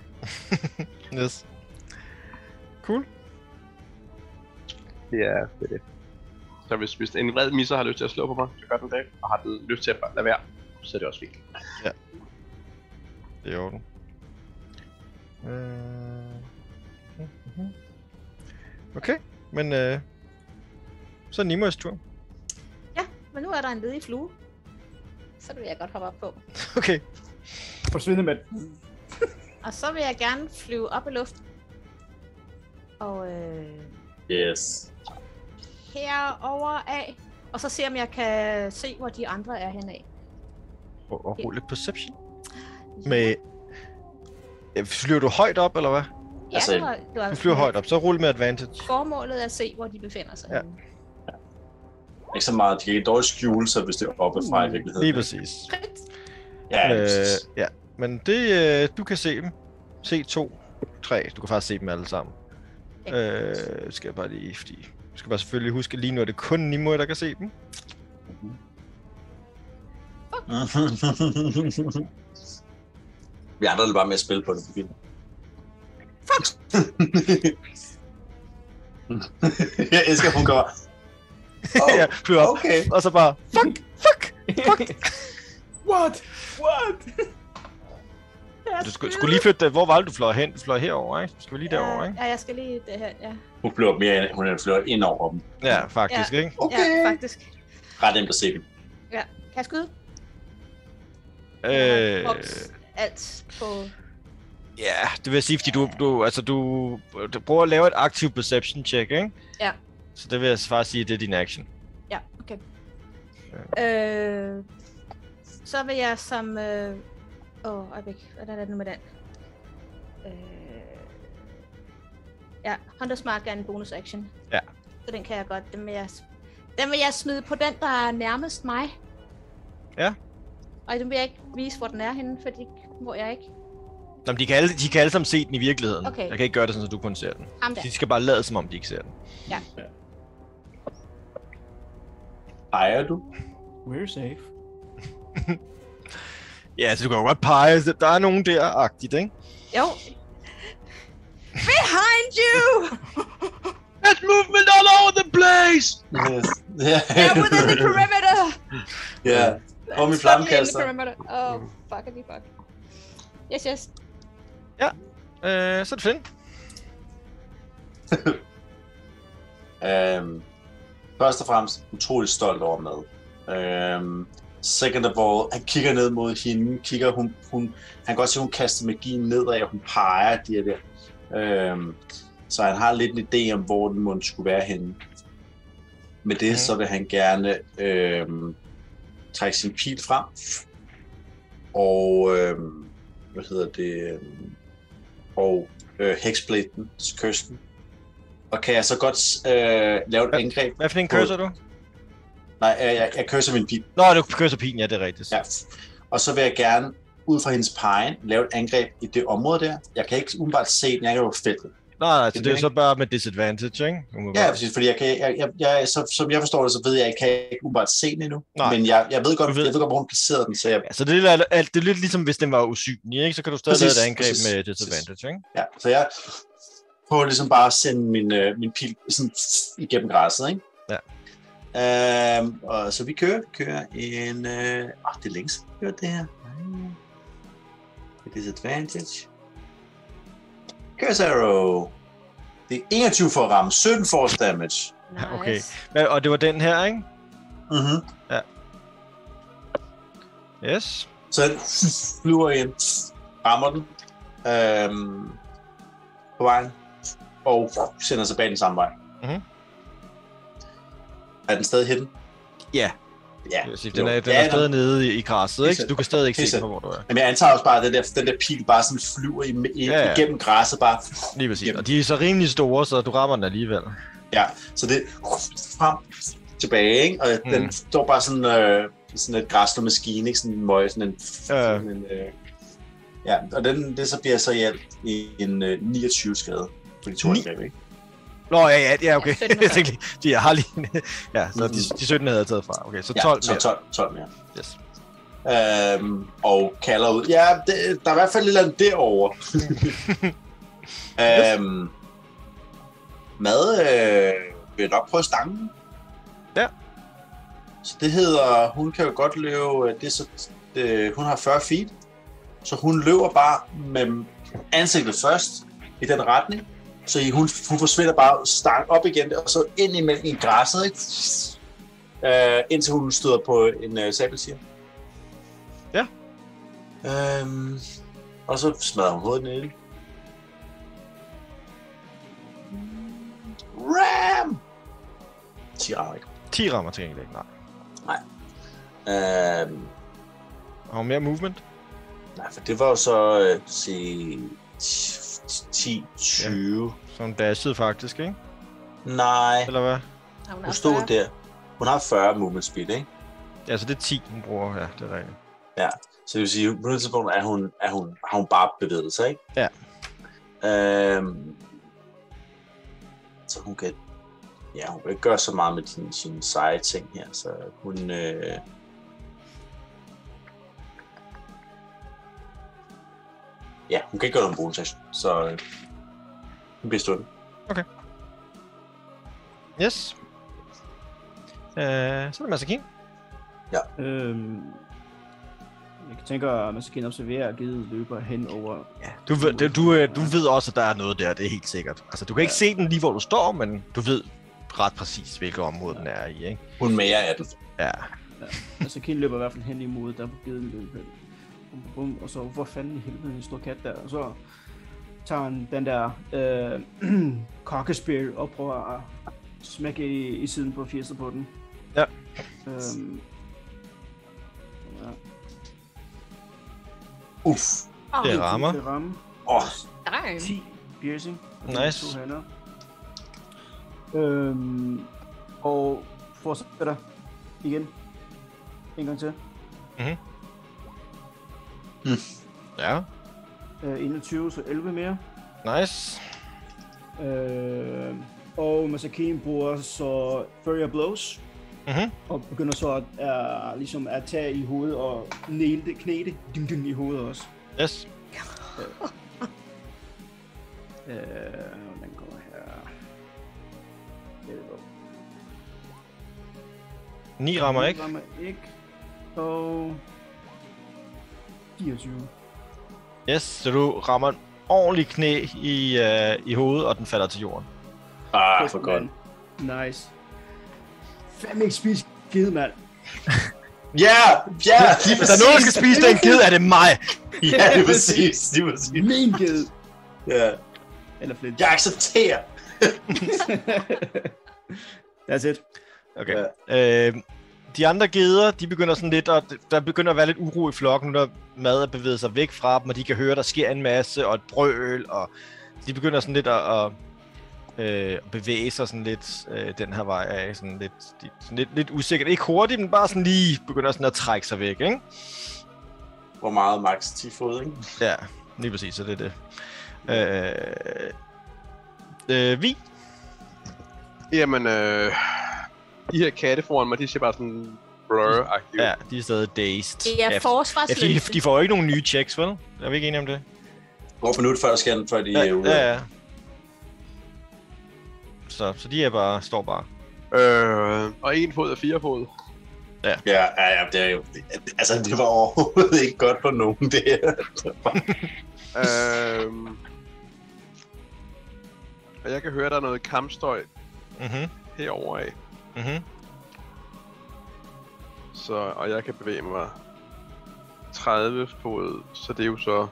Yes. Cool. Er det. Er det. Så hvis, hvis en vred misser har lyst til at slå på mig, så gør den det, og har den lyst til at bare lade være, så er det også fint. Det er orden. Øh... mhm. Okay, men øh... så er Nimoys tur. Ja, men nu er der en ledig flue. Så det vil jeg godt hoppe op på. Okay. Forsvinde med. Og så vil jeg gerne flyve op i luften. Og øh, Yes. herover af. Og så se om jeg kan se, hvor de andre er henad. Og, og rulle perception. Med... Flyver du højt op, eller hvad? Ja, Altså, det var, det var Du flyver højt op, så rulle med advantage. Formålet er at se, hvor de befinder sig. Ja. henne. Ikke så meget. De kan dårligt skjule sig, hvis det er oppe fra i virkeligheden. Lige præcis. Ja, lige Øh, ja, men det, øh, du kan se dem. Se to, tre. Du kan faktisk se dem alle sammen. Øh, skal jeg bare lige, fordi... Du skal bare selvfølgelig huske, at lige nu er det kun Nimue, der kan se dem. Vi andre er bare med at spille på det. Fuck! jeg elsker, at hun går. Oh, ja, flyver op. Okay. Og så bare, fuck, fuck, fuck. What? What? Du skulle, skulle lige flytte, hvor var det, du fløj hen? Du fløj herover, ikke? Skal vi lige derover, ikke? Ja, jeg skal lige det her. Ja, Hun flyver mere ind, hun flyver ind over dem. Ja, faktisk, ikke? ja faktisk. Ret nemt at se dem. Ja. Kan jeg skyde? Øh, Ups, alt på... ja, det vil jeg sige, fordi du, du, altså, du, du prøver at lave et aktiv perception check, ikke? Ja. Så det vil jeg faktisk sige, det er din action. Ja, okay. Øh, så vil jeg som... Øh... Åh, øjeblik. Hvordan er det nu med den? Øh... Ja, Hunters Mark er en bonus action. Ja. Så den kan jeg godt... Den vil jeg, den vil jeg smide på den, der er nærmest mig. Ja. Og den vil jeg ikke vise, hvor den er henne, for det må jeg ikke. Nå, men de kan, alle, de kan alle sammen se den i virkeligheden. Okay. Jeg kan ikke gøre det sådan, at du kun ser den. De skal bare lade, som om de ikke ser den. Ejer du? We're safe. Ja, altså du kan jo godt pege. så Der er nogen der, agtigt, ikke? Jo. Behind you! There's movement all over the place! Yes. Ja. They're within the perimeter! ja. Og min flammekaster. perimeter. Oh, fuckity fuck. Yes, yes. Øh, så er det Finn. Øhm, først og fremmest utrolig stolt over med. Øhm, second of all, han kigger ned mod hende, kigger hun, hun han kan godt se, hun kaster magien nedad, og hun peger de her der. Øhm, så han har lidt en idé om, hvor den må skulle være henne. Med det, Mhm. så vil han gerne øhm, trække sin pil frem. Og, øhm, hvad hedder det, øhm, og øh, Hexbladen, kysten. Og kan jeg så godt øh, lave et angreb? Hvad for en cursor du? Nej, jeg, jeg, jeg kørser min pil. Nå, du cursor pigen, ja, det er rigtigt. Ja. Og så vil jeg gerne, ud fra hendes pegen, lave et angreb i det område der. Jeg kan ikke umiddelbart se den, jeg kan jo feltet. Nej, nej, så Det er så bare med disadvantage, ikke? Umiddelbart. Ja, præcis, fordi jeg kan, jeg, jeg, jeg, så, som jeg forstår det, så ved jeg, jeg kan ikke umiddelbart se den endnu. Nej. Men jeg, jeg, ved godt, ved- jeg ved godt, hvor hun placerede den, så jeg, Ja, så det er, det er lidt ligesom, hvis den var usynlig, ikke? Så kan du stadig Præcis, lave et angreb præcis, med præcis. disadvantage, ikke? ja, så jeg prøver ligesom bare at sende min, øh, min pil sådan igennem græsset, ikke? Ja. Øhm, og så vi kører, kører en... Øh, åh, det er længe siden, vi det her. Med disadvantage. Curse arrow. Det er 21 for at ramme, 17 force damage. Nice. Okay. Og det var den her, ikke? Mm-hmm. Yes. Så den flyver ind, rammer den øhm, på vejen, og sender sig bag den samme vej. Mhm. Er den stadig henne? Ja. Ja. Sige, den er, Jo. den Ja, er stadig nede i, i græsset, ikke? Så du kan stadig ikke se hvor du er. Men jeg antager også bare, at den der, den der pil bare sådan flyver i, i, Ja, ja. igennem græsset, bare Lige præcis. Jamen. Og de er så rimelig store, så du rammer den alligevel. Ja, så det frem, tilbage, ikke? Og mm. den Mm. står bare sådan, øh, sådan et græslermaskine, ikke? Sådan en møg, sådan en... Ja. Sådan en øh, ja, og den, det så bliver så i alt en øh, 29 skade. For de to er ikke? Nå, ja, ja, ja okay. Ja, 17 jeg tænkte lige, de har lige... ja, så de, de 17 havde jeg taget fra. Okay, så 12 ja, mere. så 12, 12 mere. Yes. Øhm, og kalder ud. Ja, det, der er i hvert fald et eller andet derovre. øhm, mad øh, vil nok prøve stangen. Ja. Så det hedder, hun kan jo godt løbe, øh, det så, det, hun har 40 feet, så hun løber bare med ansigtet først i den retning, så hun, hun forsvinder bare stang op igen, og så ind imellem i græsset, ikke? Øh, indtil hun støder på en øh, sabeltiger. Ja. Øhm, og så smadrer hun hovedet ned. Ram! 10 rammer ikke. 10 rammer til gengæld ikke, nej. Øhm, Og mere movement? nej, for det var jo så, øh, se, 10, 20. Så hun dashede faktisk, ikke? Nej, Eller hvad? Hun hun stod fyrre? der. Hun har 40 movement speed, ikke? Ja, så det er 10, hun bruger. Ja, det er rigtigt. Så det vil sige, på det tidspunkt er hun, er hun, har hun bare bevæget sig, ikke? Ja. Øhm, så hun kan, ja, hun kan ikke gøre så meget med sine, sine seje ting her, så hun, øh, ja, hun kan ikke gøre nogen bonus action, så øh, hun bliver stående. Yes. Øh, så er det Masakin. Øhm, jeg tænker, at man skal observere, at givet løber hen over... Ja, du ved, det- du, øh, du ved også, at der er noget der, det er helt sikkert. Altså, du kan ikke se den lige, hvor du står, men du ved ret præcis, hvilket område den er i, ikke? Hun mere af den. Ja. Altså, Kin løber i hvert fald hen imod, der hvor givet løber. Bum, bum, og så, hvor fanden i helvede en stor kat der? Og så tager han den der øh, cockespear og prøver at smække i, i siden på fjeset på den. Ja. Øhm, ja. Uff. Det rammer. Det rammer. Åh, darn. 10 piercing. er Nice. To hænder. Øhm, og fortsætter igen. En gang til. Ja. Øh, 21, så 11 mere. Nice. Øh, og Masakin bruger så Furrier Blows. Mhm. Og begynder så at, uh, ligesom at tage i hovedet og næle det, knæ det ding, ding, i hovedet også. Yes. Øh, den kommer her. Go. 9 rammer ikke. Rammer ikke. Og 24. Yes, så du rammer en ordentlig knæ i, uh, i hovedet, og den falder til jorden. ah, for godt. Nice. 5 XP givet, mand. Ja, ja, lige Hvis der er nogen, der skal spise den ged, er det mig! Ja, det er præcis, det er præcis. Min givet. Ja. Eller flint. Jeg accepterer. That's it. Okay. Ja. Øh, de andre geder, de begynder sådan lidt, at der begynder at være lidt uro i flokken, når mad er bevæget sig væk fra dem, og de kan høre, der sker en masse, og et brøl, og de begynder sådan lidt at, at, øh, at bevæge sig sådan lidt øh, den her vej af, sådan lidt, de, sådan lidt, lidt usikkert. Ikke hurtigt, men bare sådan lige begynder sådan at trække sig væk, ikke? Hvor meget max 10 fod, ikke? Ja, lige præcis, så det er det. Øh, øh, vi? Jamen, øh, de her katte foran mig, de ser bare sådan blur-agtige. Ja, de er stadig dazed. Det er Ja, forsvarsløse. Ja, de, de får jo ikke nogen nye checks, vel? Er vi ikke enige om det? Hvor minut før skal den, før de Ja, er ude? ja, ja. Så, så de er bare, står bare. Øh, og en fod og fire fod. Ja, ja, ja, det er jo... Altså, det var overhovedet ikke godt for nogen, det her. øh, og jeg kan høre, der er noget kampstøj Mhm, herovre af. Mhm. Så, og jeg kan bevæge mig 30 fod, så det er jo så...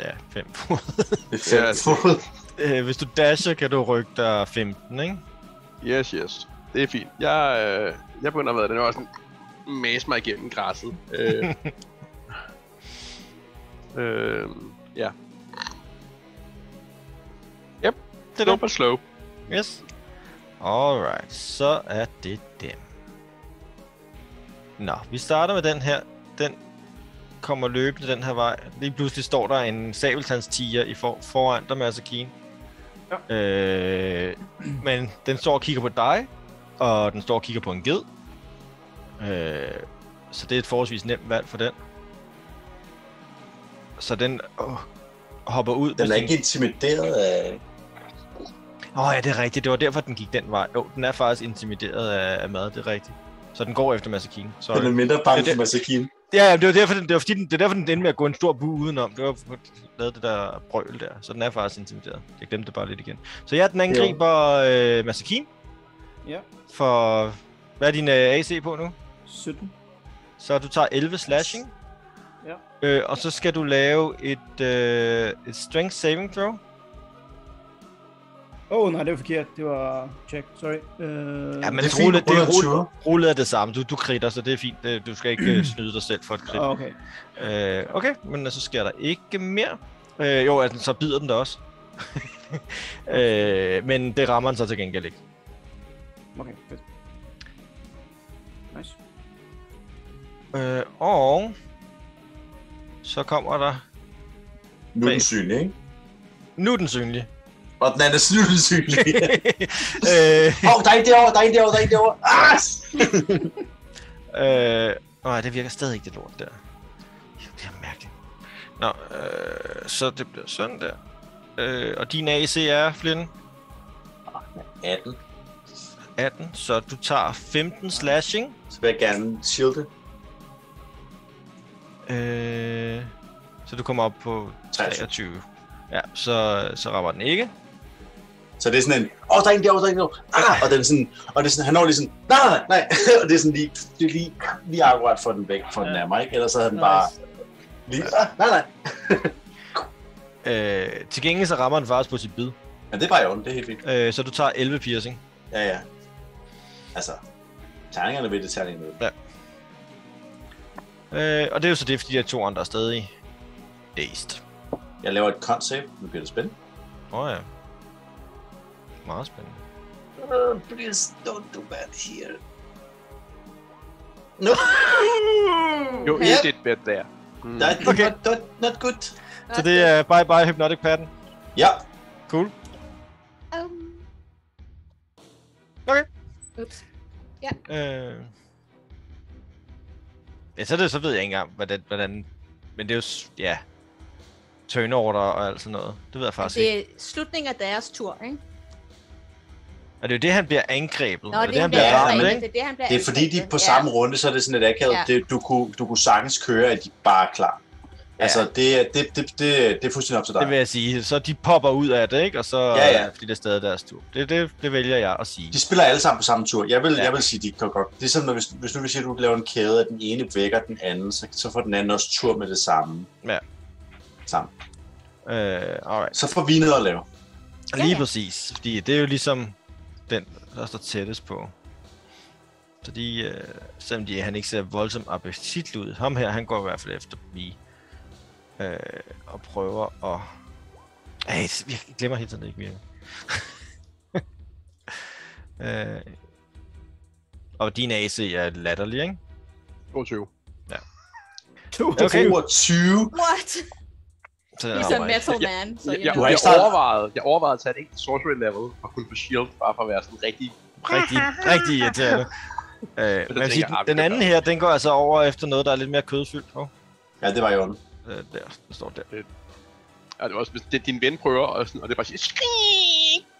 Ja, fem fod. Det er Ja, fem fod. Øh, Hvis du dasher, kan du rykke dig 15, ikke? Yes, yes. Det er fint. Jeg, øh, jeg begynder at være den er også sådan mase mig igennem græsset. Øh, øh, ja. Det er but slow. Yes. Alright, så er det dem. Nå, vi starter med den her. Den kommer løbende den her vej. Lige pludselig står der en sabeltandstiger i for, foran dig, Masakine. Ja. Øh, men den står og kigger på dig, og den står og kigger på en ged. Øh, så det er et forholdsvis nemt valg for den. Så den øh, hopper ud. Den er sin- ikke intimideret af... Åh oh, ja, det er rigtigt. Det var derfor, den gik den vej. Jo, den er faktisk intimideret af, af mad, det er rigtigt. Så den går efter Masakine. Sorry. Den er mindre bange for Masakine. Ja, ja, det var derfor, den, det var, fordi den, det er derfor, den endte med at gå en stor bu udenom. Det var for at lave det der brøl der. Så den er faktisk intimideret. Jeg glemte det bare lidt igen. Så ja, den angriber øh, Masakine Ja, for... Hvad er din øh, AC på nu? 17. Så du tager 11 slashing. Ja. Øh, og så skal du lave et, øh, et strength saving throw. Åh, oh, nej, det var forkert. Det var check. Sorry. Uh, Ja, men Det er rullet, det er 120. rullet, rullet er det samme. Du, du kritter, så det er fint. Du skal ikke øh, snyde dig selv for et krit. Okay. Øh, okay, men så sker der ikke mere. Øh, jo, altså, så bider den da også. øh, men det rammer den så til gengæld ikke. Okay, fedt. Nice. Øh, og så kommer der... Nu er den synlig, ikke? Nu er den synlig. Og den anden er synlig synlig. øh, Åh, oh, der er en derovre, der er en derovre, der er en derovre. Ah! øh, nej, det virker stadig ikke det lort der. Det er mærkeligt. Nå, øh, så det bliver sådan der. Øh, og din AC er, Flynn, 18. 18, så du tager 15 slashing. Så vil jeg gerne shielde. Øh, så du kommer op på 23. 23. Ja, så, så rammer den ikke. Så det er sådan en, åh, oh, der er en derovre, der er en derovre. Ah! Og, den er sådan, og det er sådan, han når lige sådan, nej, nej, nej. og det er sådan lige, det er lige, lige akkurat for den væk, for den Ja. er mig, ikke? Ellers så havde den Nice. bare lige, ah, nej, nej. Øh, til gengæld så rammer den faktisk på sit bid. Men det er bare i orden, det er helt fint. Øh, så du tager 11 piercing. Ja, ja. Altså, terningerne ved det terningerne ved. Øh, og det er jo så det, fordi de to andre er stadig dazed. Jeg laver et con save, nu bliver det spændende. Åh oh, ja. Meget spændende. Uh, please don't do bad here. No. Jo, Ja. yeah. it bit there. Mm. That, Okay. not, not, not good. Så det er bye bye hypnotic pattern. Ja, Cool. Um. Okay. Ups. Øh... Ja, så, det, så ved jeg ikke engang, hvordan, hvordan... Men det er jo... Ja. Turnorder og alt sådan noget. Det ved jeg faktisk ikke. Det er slutningen af deres tur, ikke? Og det er jo det, han bliver angrebet. Nå, Eller det, han bliver ramt, ikke? Det er det, han bliver det er fordi, de på samme runde, så er det sådan et akavet. Ja. Det, du, kunne, du kunne sagtens køre, at de bare er klar. Altså, det, er- det, det, det, det er fuldstændig op til dig. Det vil jeg sige. Så de popper ud af det, ikke? Og så... Ja, ja. Fordi det er stadig deres tur. Det, det, det vælger jeg at sige. De spiller alle sammen på samme tur. Jeg vil, Ja. ja. jeg vil sige, de kan godt. Det er sådan, når, hvis, hvis nu vil sige, at du laver en kæde, at den ene vækker den anden, så, så får den anden også tur med det samme. Ja. Sammen. Øh, alright. Så får vi noget at lave. Lige ja. præcis. Fordi det er jo ligesom den, der står tættest på. Så de, øh, selvom de, han ikke ser voldsomt appetitlig ud, ham her, han går i hvert fald efter Vi. Øh, og prøver at... Ej, jeg glemmer helt tiden, det ikke virker. øh, og din AC er latterlig, ikke? 22. 22. Okay. 22. What? Så den He's a metal man, så Jeg, jeg, jeg, ikke startet- overvejede, jeg overvejede at tage et enkelt sorcery level og kun få shield, bare for at være sådan rigtig... rigtig, rigtig irriterende. Øh, men jeg sige, jeg, ah, den anden her, den går altså over efter noget, der er lidt mere kødfyldt. Oh, Ja, det var i orden. øh, der, den står der. Ja, det var også, hvis det, din ven prøver, og, sådan, og det bare siger,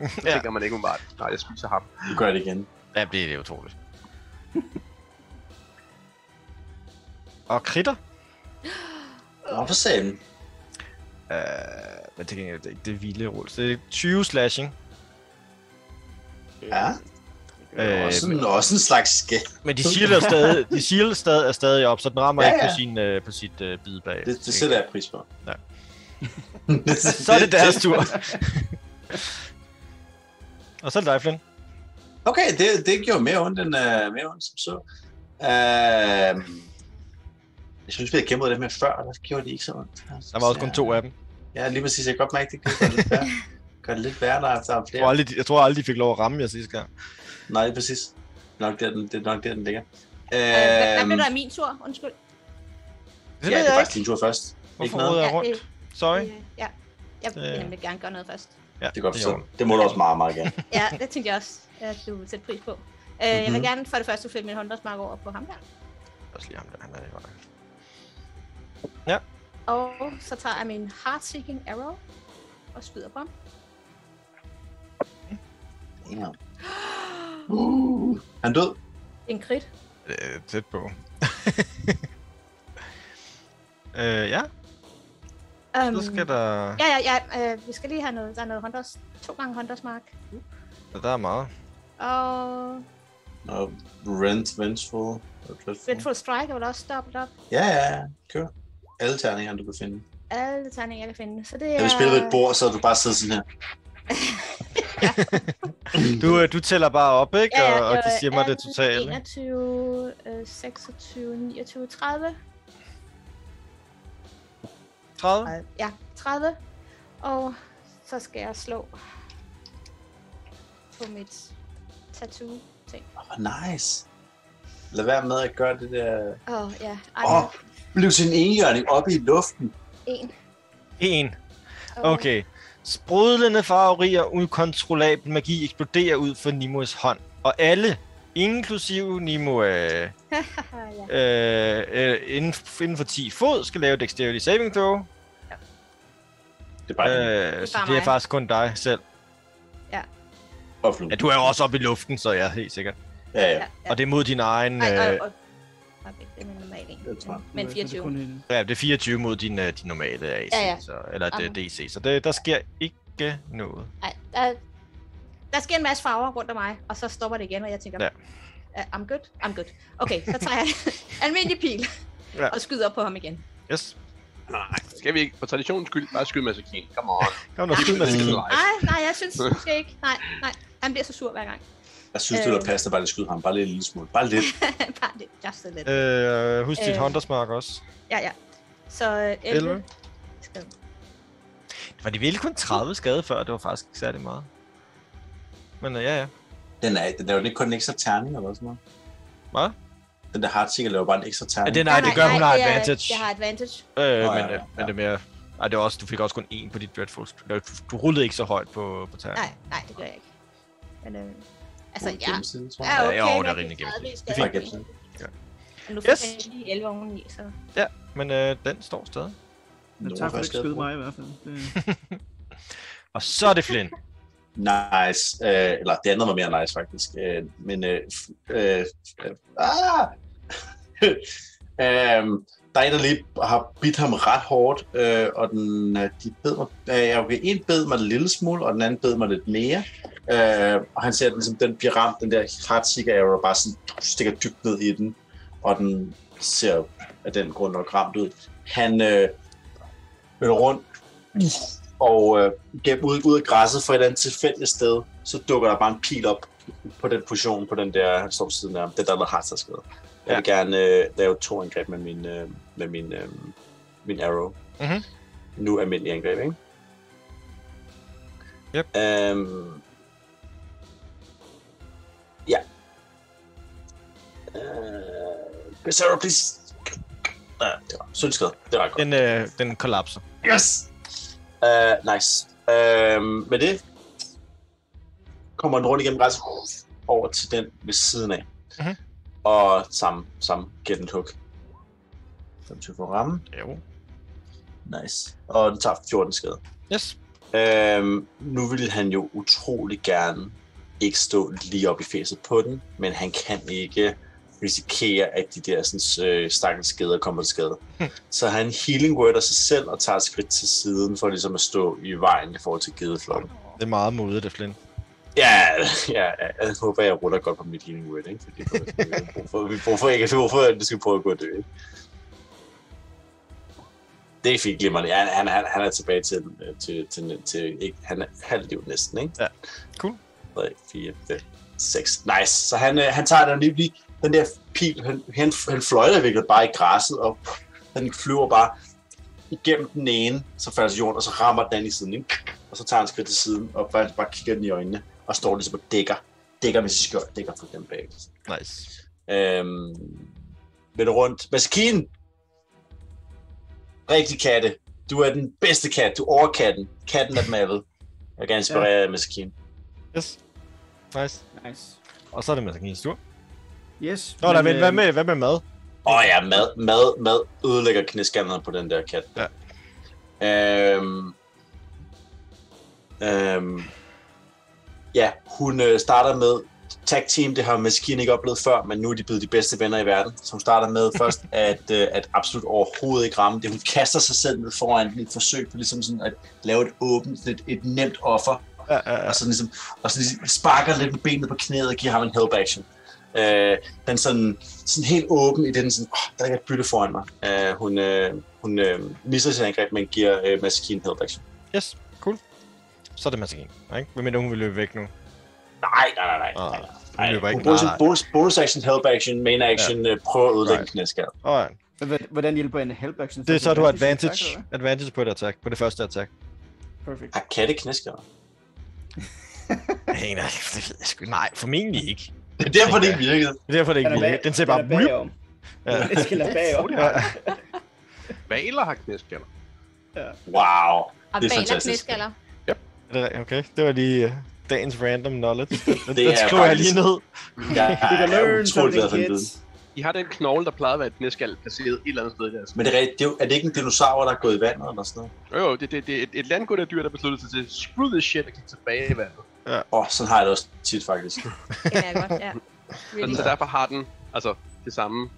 Ja. tænker man ikke umiddelbart, nej, jeg spiser ham. Nu gør jeg det igen. Ja, det, det er utroligt. og kritter. Den? Øh, men det, det, det, det er vilde rull. Så det er 20 slashing. Ja. Øh, Også, en, også en slags skæld. men de shield er stadig, de shield stadig, er stadig op, så den rammer Ja, ikke på, ja. sin, øh, på sit øh, bid bag. Det, det sætter jeg pris på. Ja. Så er det deres tur. og så er det dig, Flynn. Okay, det, det gjorde mere ondt end, uh, mere ondt som så. Uh, jeg synes, vi havde kæmpet det med før, og der gjorde det ikke så ondt. Der var også kun to af dem. Ja, lige præcis. Jeg kan godt mærke, det gør det lidt værre. gør det lidt værre, der er Jeg tror, flere. aldrig, de- jeg tror aldrig, de fik lov at ramme jer sidste gang. Nej, lige præcis. Nok der, den, det er nok der, den ligger. Øh, hvad, hvad Øhm, blev der af min tur? Undskyld. Det ja, det er jeg faktisk ikke. din tur først. Ikke Hvorfor noget? råder jeg Ja, rundt? det- Sorry. Øh, Ja, jeg vil nemlig gerne gøre noget først. Ja, Det er godt jo- Det må du også meget, meget gerne. Ja, det tænkte jeg også, at du vil sætte pris på. Øh, Jeg vil Mhm. gerne for det første flytte min håndbogsmark over på ham der. Også lige ham der, han er i vejen. Og så tager jeg min Heartseeking Arrow og skyder på ham. Ja. Uh, han død. En crit. Øh, tæt på. øh, ja, Um, så skal der... Ja, ja, ja. Øh, vi skal lige have noget. Der er noget Hunters. To gange Hunters Mark. Der er meget. Og Og Rent, Vengeful. Vengeful Strike er vel også dobbelt op. Ja, ja, ja. Kør. Alle terninger, du kan finde. Alle tegninger, jeg kan finde. Så det er... Jeg vil spille ved et bord, så du bare sidder sådan her. Du, øh, du tæller bare op, ikke? Ja, ja, og, og de siger mig det 18, totale. ikke? 21, øh, 26, 29, 30. 30? Ja, 30. Og så skal jeg slå på mit tattoo ting. Oh, nice. Lad være med at gøre det der... Åh, oh, ja. Ej, Åh, oh, blev til en enhjørning oppe i luften. en. En. Og- Okay. Sprudlende farveri og ukontrollabel magi eksploderer ud fra Nimos hånd. Og alle, inklusive Nimo, øh, ja. øh, øh, inden, inden for 10 fod, skal lave Dexterity Saving Throw. Det er bare øh, Øh, så bare det er mig. faktisk kun dig selv. opflyvning. Ja, du er jo også oppe i luften, så ja, helt sikkert. Ja, ja. ja, ja. Og det er mod din egen... Nej, og, Øh, og, og, det er min normale. Men Så er det 24. kun en- ja, det er 24 mod din, øh, din normale AC, Ja, ja. Så, eller det, Jamen. DC. Så det, der sker ikke noget. Nej, der, der sker en masse farver rundt om mig, og så stopper det igen, og jeg tænker, Ja. ja. I'm good, I'm good. Okay, så tager jeg almindelig pil Ja. og skyder på ham igen. Yes. Nej, skal vi ikke for traditionens skyld bare skyde Masakin? Come on. Kom nu, skyd det. Nej, nej, jeg synes måske ikke. Nej, nej. Han bliver så sur hver gang. Jeg synes, det ville Øh. passe, at bare lige skyde ham. Bare lidt en lille smule. Bare lidt. Bare lidt, just a little. Øh, husk dit Øh. Hunters Mark også. Ja, ja. Så øh, 11. 11. Skal- Var de virkelig kun 30 skade før? Det var faktisk ikke særlig meget. Men øh, ja, ja. Den er, den er jo ikke kun en ekstra terning eller sådan noget. Hvad? Den der hardsikker laver bare en ekstra ja terning. det, nej, det gør, hun har det er- advantage. Jeg har advantage. Øh, ja, men, ja, øh, ja. men det er mere... Ej, det var også, du fik også kun én på dit Dreadful. Du, du rullede ikke så højt på, på tæerne. Nej, nej, det gør jeg ikke. Men øh, altså, ja. gennemsnit, tror Ja, jeg. okay, jo, det er men rimelig er stadigvæk Det er stadigvæk gennemsnit. Men nu Yes. fik jeg lige 11 oveni, så... Men øh, den står stadig. Men tak for at ikke skyde mig i hvert fald. Det, Og så er det Flynn. Nice. Øh, eller det andet var mere nice, faktisk. Øh, men... Øh, øh, øh, ah! øhm, der er en, der lige har bidt ham ret hårdt, øh, og den, øh, de bed mig, øh, okay, en bed mig en lille smule, og den anden bed mig lidt mere. Øh, og han ser, at ligesom, den bliver ramt, den der heartseeker arrow, bare sådan stikker dybt ned i den, og den ser af den grund nok ramt ud. Han øh, vender rundt, og øh, gennem ud, ud af græsset fra et eller andet tilfældigt sted, så dukker der bare en pil op på den position, på den der, han står siden af, det der, der har sig skade. Jeg vil gerne øh, lave to angreb med min, øh, med min, øh, min arrow. Mhm. Nu almindelig angreb, ikke? Yep. Um, ja. Uh, Sarah, please. Ja, det var skade. Det var godt. Den, øh, den kollapser. Yes! Uh, nice. Uh, med det kommer den rundt igennem græsset over til den ved siden af. Mhm. Og samme, samme get and hook. 25 for ramme. Jo. Nice. Og den tager 14 skade. Yes. Øhm, nu vil han jo utrolig gerne ikke stå lige op i fæset på den, men han kan ikke risikere, at de der sådan, øh, stakkels skeder kommer til skade. Så han healing worder sig selv og tager et skridt til siden for ligesom at stå i vejen i forhold til gedeflokken. Det er meget modigt, det Flynn. Ja, ja, jeg håber, jeg ruller godt på mit healing word, ikke? Fordi vi har brug for, vi har brug for, ikke, hvorfor det skal prøve at gå og dø, ikke? Det fint glimrende. Ja, han, han, han er tilbage til, til, til, til ikke, han er halvt liv næsten, ikke? Ja, cool. 3, 4, 5, 6. Nice. Så han, øh, han tager den lige, lige den der pil, han, han, han fløjter virkelig bare i græsset, og den flyver bare igennem den ene, så falder til jorden, og så rammer den i siden, ikke? Og så tager han skridt til siden, og bare, bare kigger den i øjnene, og står ligesom og dækker, dækker med sit skjold, dækker for dem bag. Nice. Øhm, vender rundt. Maskinen! Rigtig katte. Du er den bedste kat. Du er overkatten. Katten af dem alle. Jeg kan inspirere ja. Masakin. Yes. Nice. Nice. Og så er det Masakins tur. Yes. Nå, der, men, men, hvad øh, med, hvad med mad? Åh oh, ja, mad, mad, mad ødelægger knæskallerne på den der kat. Ja. Øhm, øhm, ja, hun øh, starter med tag team, det har Maskinen ikke oplevet før, men nu er de blevet de bedste venner i verden. Så hun starter med først at, øh, at absolut overhovedet ikke ramme det. Hun kaster sig selv ned foran et forsøg på ligesom sådan at lave et åbent, et, et nemt offer, Ja, ja, ja. og så ligesom, og så ligesom sparker lidt med benet på knæet og giver ham en help action. Øh, den sådan, sådan helt åben i den sådan, åh, der er et bytte foran mig. Øh, hun øh, hun øh, misser sit angreb, men giver øh, Masakin help action. Yes. Så er det Masakin, ikke? Hvad mener hun vil løbe væk nu? Nej, nej, nej, nej. Ah, nej. hun nej. løber ikke. bruger Nej, sin nej. bonus, bonus action, help action, main action, ja. prøver at ødelægge Right. knæskal. Alright. Hvordan hjælper en help action? Det er så, du har advantage, attack, advantage på et attack, på det første attack. hvad? Perfect. Har katte knæskal? Hey, nej, det ved jeg sgu Nej, formentlig ikke. Det er derfor, det ikke virkede. Det er derfor, det ikke bag- Den ser bare... Den er bagom. Ja. Den skal lade bagom. Ja. Valer har knæskaller. Wow. Og Det er fantastisk. knæskaller. Det er- Okay, det var lige uh, dagens random knowledge. Det den er skriver jeg lige ned. Jeg You can learn something, kids. I har den knogle, der plejede at være et knæskal placeret et eller andet sted i deres. Men det er, det er, er det ikke en dinosaur, der er gået i vandet eller sådan noget? Jo, jo, det, det, det er et, et landgående dyr, der besluttede sig til, screw this shit, og gik tilbage i vandet. Åh, oh, sådan har jeg det også tit faktisk. Det er godt, ja. Really. Så derfor har den altså det samme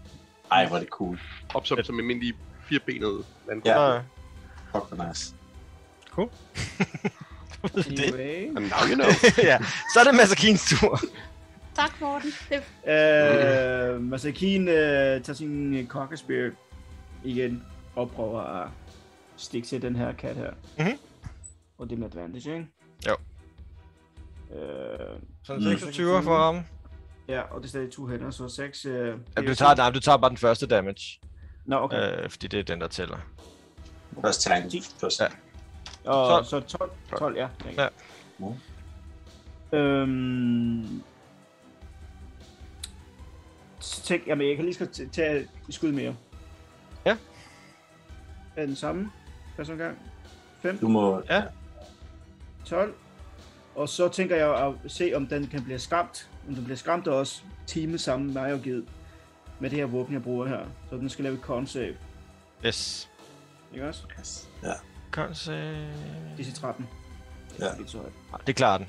Ej, hvor er det cool. opsum som almindelige firebenede landgående. Ja. Ja. Fuck, hvor nice. Det. Anyway. And now you know. ja. Så er det Masakins tur. Tak, Morten. Det, Øh, Masakin øh, tager sin kokkespir igen og prøver at stikke til den her kat her. Mhm. Og det er med advantage, ikke? Jo. Øh, Så en Mm. 26 for ham. ja, og det er stadig to hænder, så 6... Øh, Ja, du, tager, nej, du tager bare den første damage. Nå, okay. Øh, fordi det er den, der tæller. Først tanken. Ti. Først. Ja. Og så- så 12, 12 ja. Ja. Øhm, så tænk, jamen jeg kan lige t- tage et skud mere. Ja. Er den samme? Første gang. 5, Du må... Ja. 12. Og så tænker jeg at se, om den kan blive skræmt. Om den bliver skræmt og også teamet sammen med mig og givet med det her våben, jeg bruger her. Så den skal lave et con save. Yes. Ikke også? Ja. Kanskje... DC 13. Ja. Lidt så. Ah, det klarer den.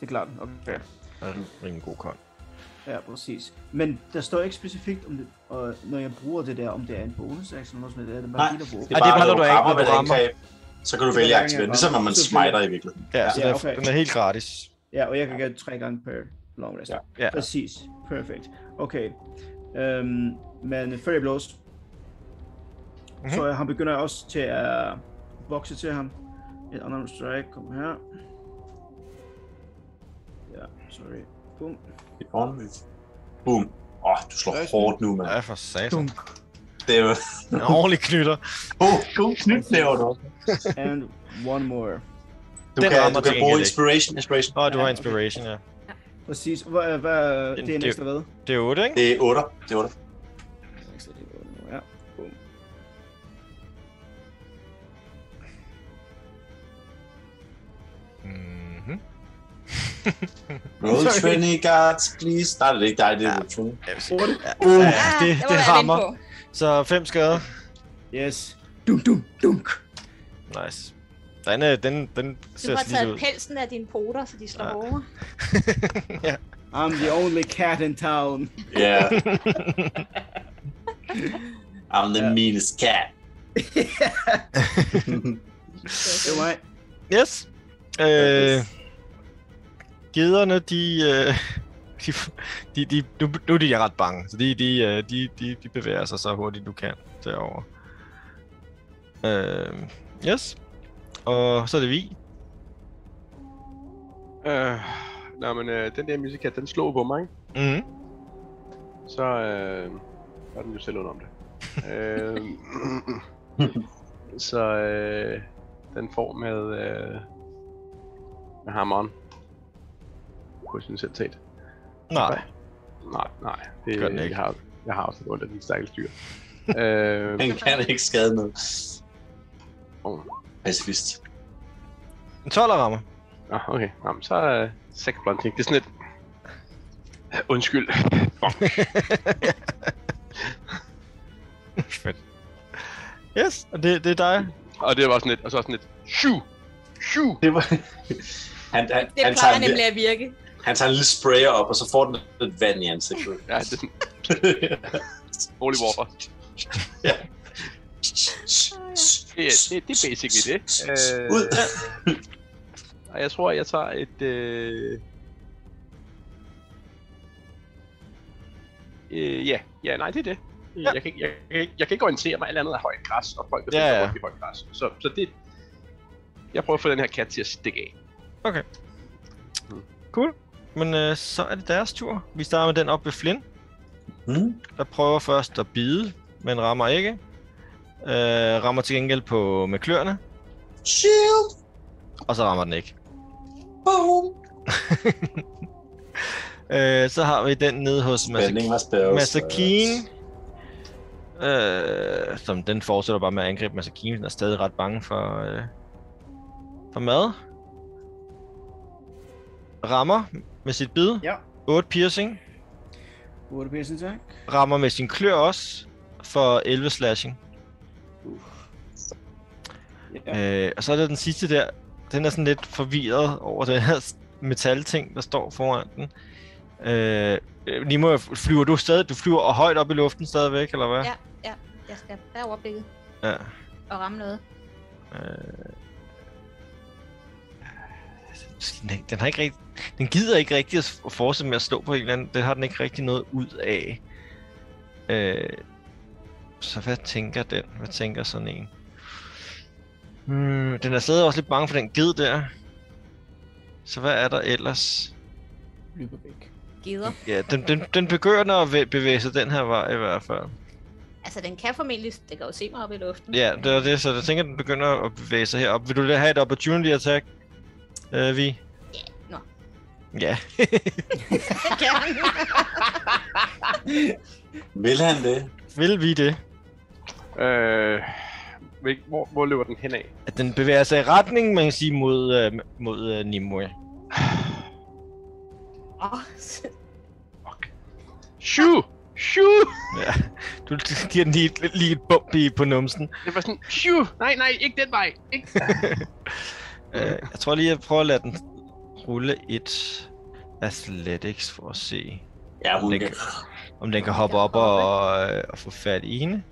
Det er klart. Okay. Det er en rimelig god kon. Ja, præcis. Men der står ikke specifikt, om det, og når jeg bruger det der, om det er en bonus action eller noget sådan noget. Det er Nej, bare de, der bruger. Det er Ej, det er bare, bare, når du er- rammer du rammer. angreb, så kan du Det er vælge at aktivere den, ligesom når man smiter i virkeligheden. Ja, så Ja, ja, okay. den er helt gratis. Ja, og jeg kan gøre tre gange per long rest. Ja. Ja. Præcis. Perfect. Okay. Øhm, men før jeg blås, Mhm. så han begynder også til at bokse til ham. Et unarmed strike, kom her. Ja, sorry. Boom. Det er ordentligt. Boom. Åh, oh, du slår hårdt nu, mand. Ja, for satan. Det er jo... En ordentlig knytter. Oh, god knyt laver du. And one more. Du Den kan, du kan bruge inspiration. inspiration. Åh, oh, du har inspiration, ja. Præcis. Hvad, hvad, det er en det- ekstra hvad? Det er 8, ikke? Det er 8. Det er 8. Roll Sorry. Trinity Guards, please. Nej, det er ikke dig, det er ja. Trinity. Jeg vil sige- Otte. Ja, Ah, det, var det rammer. Så 5 skader. Yes. Dunk, dunk, dunk. Nice. Den, er, den, den Du ser har slidt taget ud. pelsen af dine poter, så de slår Ja. hårdere. ja. I'm the only cat in town. Yeah. I'm the Ja. meanest cat. Det var mig. Yes. Øh, gederne, de, øh, de, de, de, nu, nu er de ret bange, så de, de, øh, de, de, de bevæger sig så hurtigt du kan derover. Øh, yes. Og så er det vi. Øh, nej, men øh, den der musikat, den slog på mig, ikke? Mm. Så øh, er den jo selv under om det. øh, så øh, den får med, øh, med hammeren på sin selvtæt. Nej. Nej, nej. Det, Gør den ikke. Jeg har, jeg har også ondt af den stærke styr. øh, Han kan ikke skade noget. oh. Pacifist. En 12 rammer. Ah, okay. Jamen, så er uh, second blunting. Det er sådan et... Undskyld. Fedt. Yes, og det, det er dig. og det var sådan et... Og så sådan et... Shoo! Shoo! Det var... han, han, Det han, plejer tager, nemlig nemlig... at virke. Han tager en lille sprayer op, og så får den lidt vand i ansigtet. Ja, det er. Holy water. ja. Det, er- det, det er basically det. Øh, Ud. og jeg tror, jeg tager et... Øh... Øh, ja, ja, nej, det er det. Ja. Jeg, kan, ikke- jeg, jeg, kan ikke- jeg kan ikke orientere mig, alt andet er højt græs, og folk befinder ja. ja, ja. i højt græs. Så, så det... Jeg prøver at få den her kat til at stikke af. Cool. Men øh, så er det deres tur. Vi starter med den op ved Flynn, Hmm? der prøver først at bide, men rammer ikke. Øh, rammer til gengæld på med kløerne, Shield! og så rammer den ikke. Boom! Øh, så har vi den nede hos spells. Masakine. Øh, som den fortsætter bare med at angribe Masakine. Den er stadig ret bange for, øh, for mad. Rammer med sit bid. Ja. 8 piercing. 8 piercing, tak. Rammer med sin klør også for 11 slashing. Ja. Øh, og så er der den sidste der. Den er sådan lidt forvirret over den her metalting, der står foran den. Øh, øh, Nimo, flyver du stadig? Du flyver højt op i luften stadigvæk, eller hvad? Ja, ja. Jeg skal overblikket ja. og ramme noget. Øh... Den, den har ikke rigtig, den gider ikke rigtig at fortsætte med at stå på en eller anden. Det har den ikke rigtig noget ud af. Øh... Så hvad tænker den? Hvad tænker sådan en? Hmm, den er stadig også lidt bange for den ged der. Så hvad er der ellers? Løber væk. Gider. Ja, den, den, den begynder at væ- bevæge sig den her vej i hvert fald. Altså, den kan formentlig... Det kan jo se mig op i luften. Ja, det er det, så jeg tænker, at den begynder at bevæge sig herop. Vil du have et opportunity attack, øh, Vi? Ja, nå. Ja. Gerne. Vil han det? Vil vi det? Øh, hvil- hvor, hvor løber den hen af? At den bevæger sig i retning, man kan sige, mod, øh, mod øh, Nimue. Åh, Shoo! Shoo! Ja. Du giver den lige, et- lige et bump i på numsen. Det var sådan, shoo! Nej, nej, ikke den vej! Ikke. Øh, jeg tror lige, jeg prøver at lade den rulle et athletics for at se, Ja, hun Det kan. kan- om den kan hoppe op og, øh, og få fat i hende.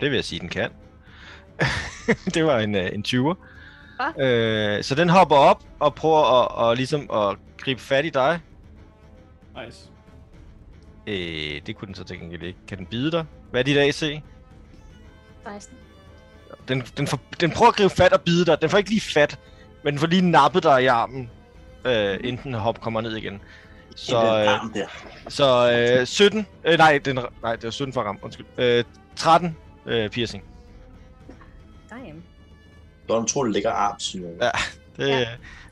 Det vil jeg sige, den kan. det var en, øh, en 20'er. Øh, så den hopper op og prøver at, og ligesom at gribe fat i dig. Nice. Øh, det kunne den så til gengæld ikke. Kan den bide dig? Hvad er dit AC? 16. Den, den, får, den prøver at gribe fat og bide dig. Den får ikke lige fat, men den får lige nappet dig i armen, øh, inden den hop kommer ned igen. Så, øh, så øh, 17. Øh, nej, den, nej, det var 17 for ram. Undskyld. Øh, 13 øh, piercing. Damn. Det var en utrolig lækker arm, synes jeg. Ja. Det, Ja.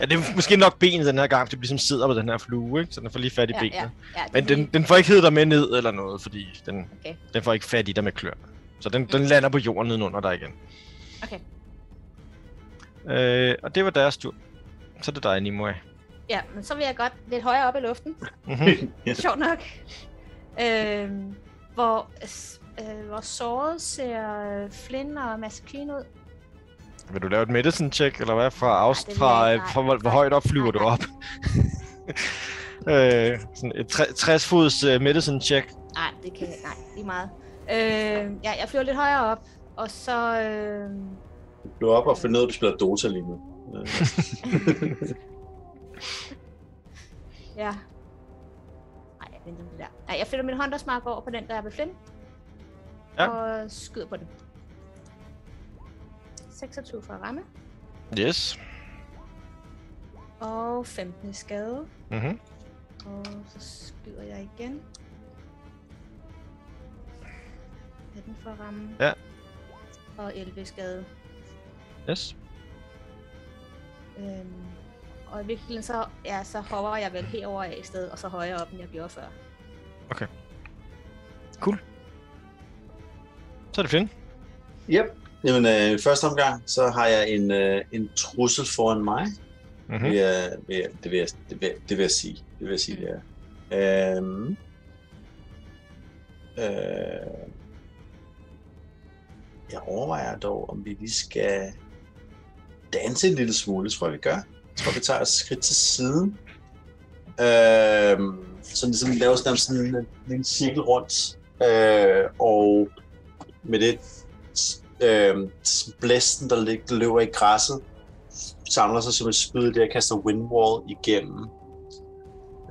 ja. det er måske nok benet den her gang, fordi det ligesom sidder på den her flue, ikke? så den får lige fat i Ja, benet. ja, ja, det Men den, den får ikke hedder dig med ned eller noget, fordi den, Okay. den får ikke fat i dig med klør. Så den, den lander på jorden nedenunder dig igen. Okay. Øh, og det var deres tur. Så er det dig, Nimue. Ja, men så vil jeg godt lidt højere op i luften. Mm-hmm. Sjovt nok. Øhm, hvor, øh, hvor såret ser øh, Flynn og Masakine ud. Vil du lave et medicine check, eller hvad? Fra, afst- vil fra, jeg øh, fra hvor, højt op flyver nej, du op? øh, sådan et 60-fods uh, medicine check. Nej, det kan nej, lige meget. Øh, ja, jeg flyver lidt højere op, og så... Øh, Du er op og finder ud af, at du spiller Dota lige nu. Ja. Nej, jeg venter det der. Nej, jeg flytter min håndtersmark over på den, der er ved Flynn. Ja. Og skyder på den. 26 for at ramme. Yes. Og 15 i skade. Mm-hmm. Og så skyder jeg igen. 18 for at ramme. Ja. Og 11 i skade. Yes. Øhm, og i virkeligheden så, ja, så hopper jeg vel herover af i stedet, og så højere op, end jeg gjorde før. Så er det Finn. Yep. Jamen, øh, første omgang, så har jeg en, øh, en trussel foran mig. Mm-hmm. Vil jeg, vil jeg, det, vil jeg, det, vil, det vil jeg sige. Det vil jeg sige, det er. Øhm, øh, jeg overvejer dog, om vi lige skal danse en lille smule, tror jeg, vi gør. Jeg tror, vi tager et skridt til siden. Øhm, sådan ligesom laver sådan, sådan en, en cirkel rundt. Øh, og med det øh, blæsten, der, ligger, løber i græsset, samler sig som et spyd, det og kaster Windwall igennem.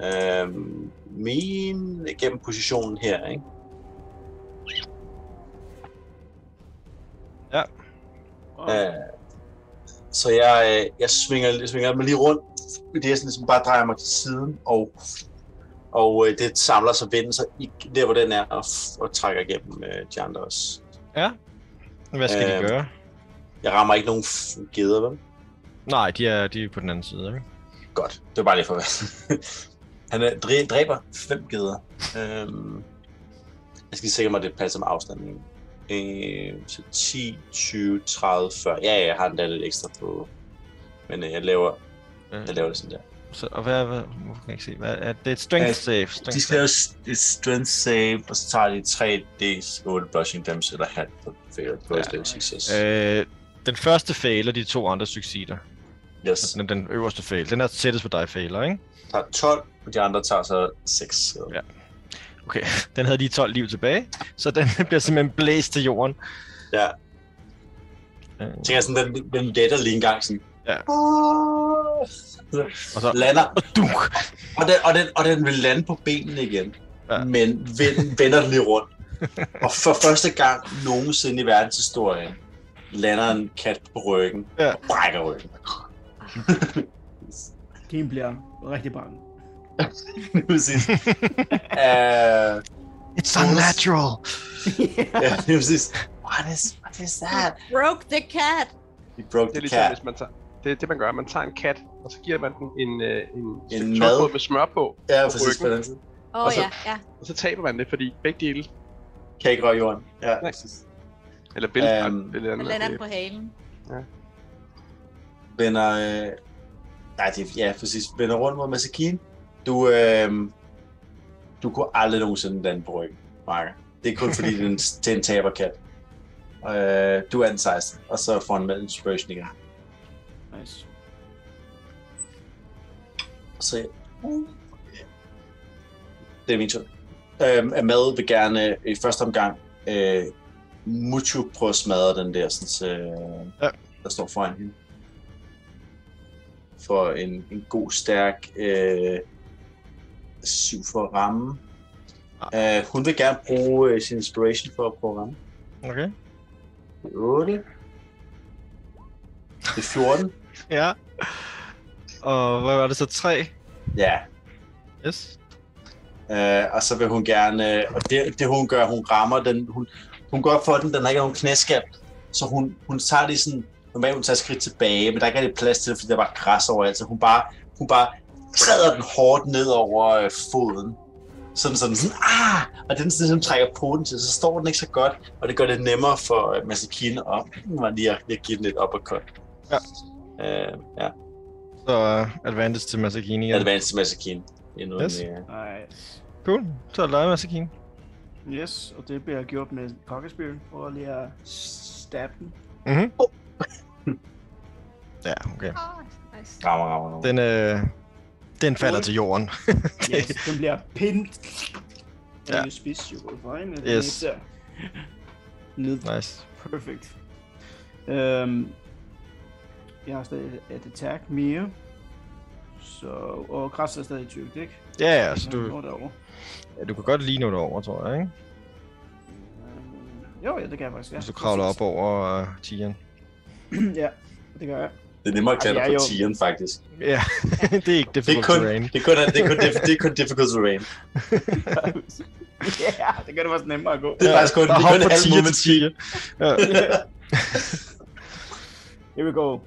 Øh, min igennem positionen her, ikke? Øh, så jeg, øh, jeg, svinger, jeg svinger mig lige rundt, det er sådan, ligesom bare drejer mig til siden, og, og øh, det samler sig vinden sig i, der, hvor den er, og, og trækker igennem øh, de andre også. Hvad skal Øhm. de gøre? Jeg rammer ikke nogen geder, vel? Nej, de er, de er på den anden side, ikke? Godt, det var bare lige for hvad. Han er, dræ, dræber fem geder. Øhm, jeg skal sikre mig, at det passer med afstanden. Øh, så 10, 20, 30, 40. Ja, jeg har den lidt ekstra på. Men øh, jeg laver, jeg laver det sådan der. Så, og hvad, hvad, hvorfor kan jeg ikke se? Hvad, er det er et strength Ja, save? Strength De skal lave et strength save, og så tager de 3d 8 blushing damage eller halv på fail på Ja. ja. succes. Øh, den første fail, og de to andre succeeder. yes. Den, den øverste fail. Den er sættes på dig failer, ikke? tager 12, og de andre tager så 6. Ja. Okay, den havde lige 12 liv tilbage, så den bliver simpelthen blæst til jorden. Ja. Øh, Jeg tænker sådan, den, den letter lige en gang sådan. Ja. og så... Lander, Og dunk! og den, og, den, og den vil lande på benene igen. Ja. Men vend, vender den lige rundt. og for første gang nogensinde i verdenshistorien, lander en kat på ryggen Ja. og brækker ryggen. Kim bliver rigtig bange. Præcis. uh, It's unnatural! ja, det er præcis. What is, what is that? Broke the cat! He broke Det er the ligesom, cat. hvis man tager... Det er det, man gør. Man tager en kat, og så giver man den en, øh, en, En en mad. med smør på, Ja, på præcis ryggen. Åh Og oh, så- ja, ja. og så taber man det, fordi begge dele... Kan ikke røre jorden. Ja, Nej. præcis. Eller vil, Øhm, um, eller Og andet. det- på halen. vender... Øh... Nej, det, ja, præcis. Vender rundt mod Masakine. Du, øh... du kunne aldrig nogensinde lande på ryggen, Marker. Det er kun fordi, det er en, det er en taberkat. Øh, du er den 16, og så får han med inspiration igen. Nice. Så det er min tur. Øhm, Amad vil gerne i første omgang øh, Muchu prøve at smadre den der, sådan, så, Ja. der står foran hende. For en, en god, stærk øh, syv for at ramme. Uh, hun vil gerne bruge øh, sin inspiration for at prøve at ramme. Okay. Det er 8. Det er 14. Ja. Og hvad var det så? 3? Ja, Yes. Øh, og så vil hun gerne, og det, det hun gør, hun rammer den, hun, hun går for den, den har ikke nogen knæskab, så hun, hun tager lige sådan, normalt hun tager skridt tilbage, men der er ikke rigtig plads til det, fordi der er bare græs overalt, så hun bare, hun bare træder den hårdt ned over øh, foden. Sådan sådan, sådan, ah! Og den sådan, ligesom trækker på den til, så står den ikke så godt, og det gør det nemmere for øh, Masakine at, at lige at, lige at give den et uppercut. Ja. Øh, ja, Så uh, advantage til Masakine igen. advanced Masakine. Endnu Yes. en, øh, Nice. Cool. Så er det dig, Masakine. Yes, og det bliver gjort med Cockespire, for lige at stab den. Mhm. Ja, okay. Åh, nice. rammer, rammer, rammer. Den, øh, den falder til jorden. Yes, den bliver pind. Ja. Ja. Spids, jo går fine. Yes. Der. Ned. nice. Perfect. Øhm, jeg har stadig et attack mere. Så, og græs er stadig tykt, ikke? Ja, ja, så du, ja, du kan godt lige nå det over, tror jeg, ikke? Øhm, Jo, ja, det kan jeg faktisk. Ja. Hvis du kravler op over uh, tigeren. ja, det gør jeg. Det er nemmere at klatre det er på tieren, faktisk. Ja, det er ikke Det er difficult kun, terrain. det er kun, det er kun, det er kun difficult terrain. ja, det gør det faktisk nemmere at gå. Det er faktisk kun, det er kun fra halv. Ja. Here we go.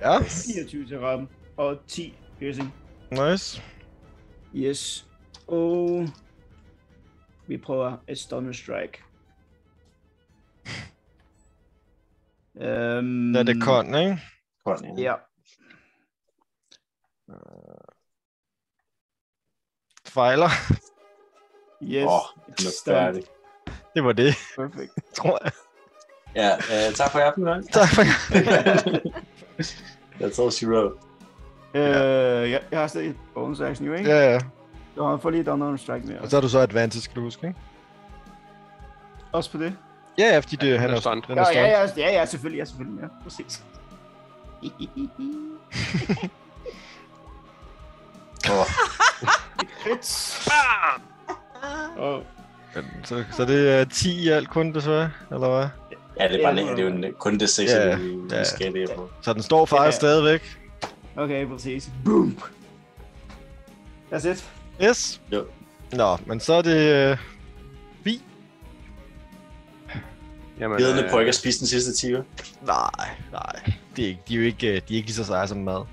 ja, 24 til ramme. Og 10 piercing. nice. Yes. Og... Vi prøver et Stunner Strike. Øhm, er det kon, ikke? Kon, ja. Ja. Fejler. Yes. Åh, den er færdig. Det var det, Perfekt. tror jeg. Ja, øh, tak for aften. Tak for That's all she wrote. Øh, jeg, jeg har stadig et bonus action jo, ikke? Ja, ja. Så han får lige Stunner Strike mere. Og så har du så advantage, skal du huske, ikke? Også på det? Ja, ja, fordi det, Ja, han er er stunt. Den er Ja, ja, stunt. ja, ja, ja, selvfølgelig, ja, selvfølgelig, ja, præcis. Ah, Oh. Så, så det er 10 i alt kun, desværre, eller hvad? Ja, det er bare det er jo en- kun det 6, Ja, vi, vi ja. skal det på. Så den står faktisk Ja. stadigvæk. Okay, præcis. Boom. That's it. Yes. Jo. Nå, men så er det... Jamen, Gederne øh, prøver ikke at spise den sidste tiger. nej, nej. Det er ikke, de er jo ikke, øh, de er ikke lige så seje som mad.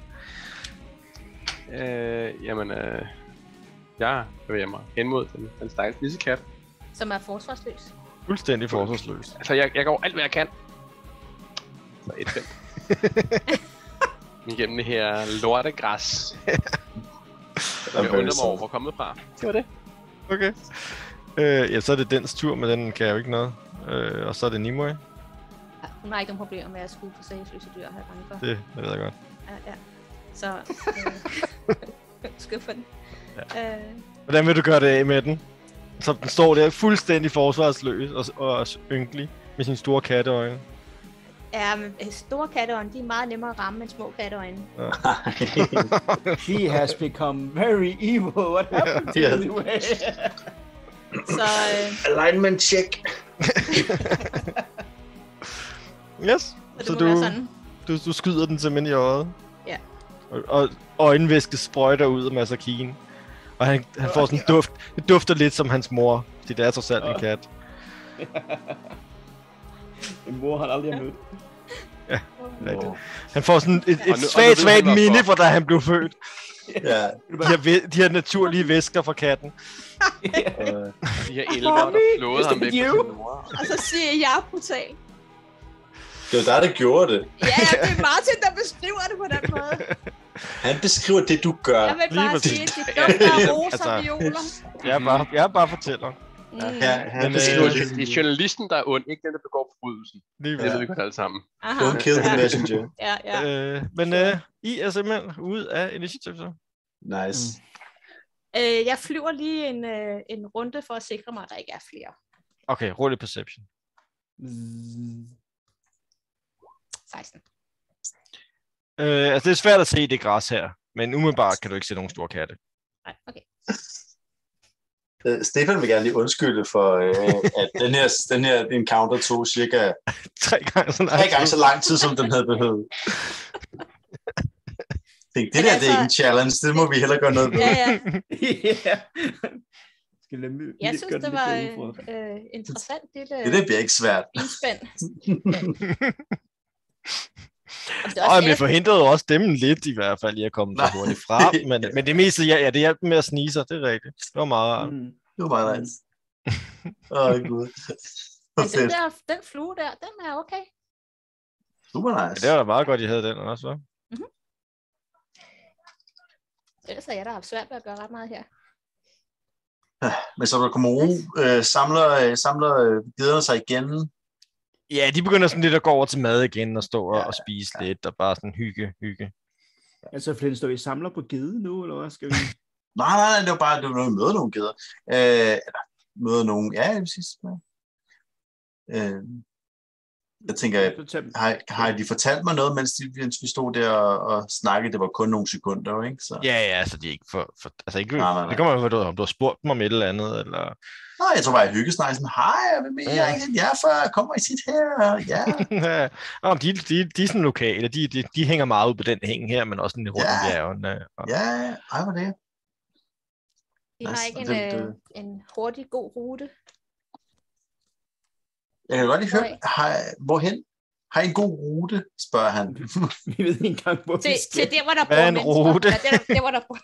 Øh, jamen, øh, jeg bevæger mig hen mod den, den stakkels missekat. Som er forsvarsløs. Fuldstændig forsvarsløs. Altså, jeg, jeg går alt, hvad jeg kan. Så et felt. Igennem det her lortegræs. Jeg undrer mig over, hvor kommet fra. Det var det. Okay. Øh, ja, så er det dens tur, men den kan jeg jo ikke noget. Øh, og så er det Nimue. Ja, hun har ikke nogen problemer med at skue på sagesløse dyr, har jeg bange for. Det, det ved jeg godt. Ja, ja. Så, øh, skub for den. Ja. Øh, Hvordan vil du gøre det af med den? Så den står der fuldstændig forsvarsløs og, og ynkelig med sine store katteøjne. ja, men øh, store katteøjne, de er meget nemmere at ramme end små katteøjne. She has become very evil. What happened to Yes. you anyway? Så øh, Alignment check. Yes. så det Så du-. Du, du skyder den simpelthen i øjet. Ja. Og, og øjenvæske sprøjter ud af Masakine. Og han, han får sådan en duft. Det dufter lidt som hans mor. Fordi det er trods alt en kat. En mor han aldrig har mødt. Rigtigt. Åh, Han får sådan et, et svagt, svagt minde fra da han blev født. Ja, De har, de har naturlige væsker fra katten. øh, De her elver, der flåede ham væk. Og så siger jeg brutal. det var dig, der gjorde det. Ja, ja, det er Martin, der beskriver det på den måde. Han beskriver det, du gør. Jeg vil lige bare præcis. sige, at det dufter af roser Altså, og violer. Jeg er bare, jeg er bare fortæller. Mm. Ja, han Men, Det er, øh, det. det er journalisten, der er ond, ikke den, der begår forbrydelsen. Lige Det ved. vi godt alle sammen. Aha. Don't kill the Ja. messenger. Ja, ja. Øh, men øh, I er simpelthen ude af initiativ så. Nice. Øh, jeg flyver lige en, øh, en runde for at sikre mig, at der ikke er flere. Okay, rolig perception. 16. Øh, altså, det er svært at se det græs her. Men umiddelbart kan du ikke se nogen store katte. Nej, okay. Øh, Stefan vil gerne lige undskylde for, øh, at den her, den her encounter tog cirka Tre gange så lang tre gange tid. så lang tid, som den havde behøvet. Tænk, det Men der, det er ikke en altså- challenge, det må vi hellere gøre noget ved. Ja, ja. ja. Skal lade mig, Jeg synes, det var det. øh, interessant lille Det der bliver ikke svært. benspænd. Og det men det forhindrede jo også dem lidt i hvert fald i at komme så hurtigt frem. Men, men det meste, ja, ja, det hjalp dem med at snige sig, det er rigtigt. Det var meget rart. Mm. Det var meget nice. Åh, oh, gud. Men den der den flue der, den er okay. Super Ja, nice. det var da meget godt, I havde den også, hva'? Ellers har jeg da haft svært ved at gøre ret meget her. Men så der kommer ro, øh, samler, øh, samler øh, gederne sig igen. Ja, de begynder sådan lidt at gå over til mad igen og stå og, Ja, og spise lidt, og bare sådan hygge, hygge. Altså, Flint, står I samler på gede nu, eller hvad skal vi? Nej, nej, nej, det var bare, det var noget, møde nogle geder. Øh, eller møde nogle, ja, præcis. Ja. Øh, jeg tænker, har, har de fortalt mig noget, mens, de, mens vi stod der og, og snakkede? Det var kun nogle sekunder, ikke? Så. Ja, ja, så de er ikke for... for altså ikke, Nej, nej, nej. Det kommer jo, om du har spurgt dem om et eller andet, eller... Nej, jeg tror bare, jeg hyggesnak sådan, hej, hvad med jer? Ja. Jeg er før, kommer I tit her? Ja, ja, Nå, de, de, de er sådan lokale, de, de, de hænger meget ud på den hæng her, men også rundt Ja. om bjergene. Og... ja, ej, hvor det. De har ikke en, det- øh, det- en hurtig, god rute. Jeg kan godt lige høre, har, hvorhen? Har I en god rute, spørger han. Vi ved ikke engang, hvor Til, vi til skal. der, hvor der Hvad er en mennesker. rute? Ja, der, der, hvor der bor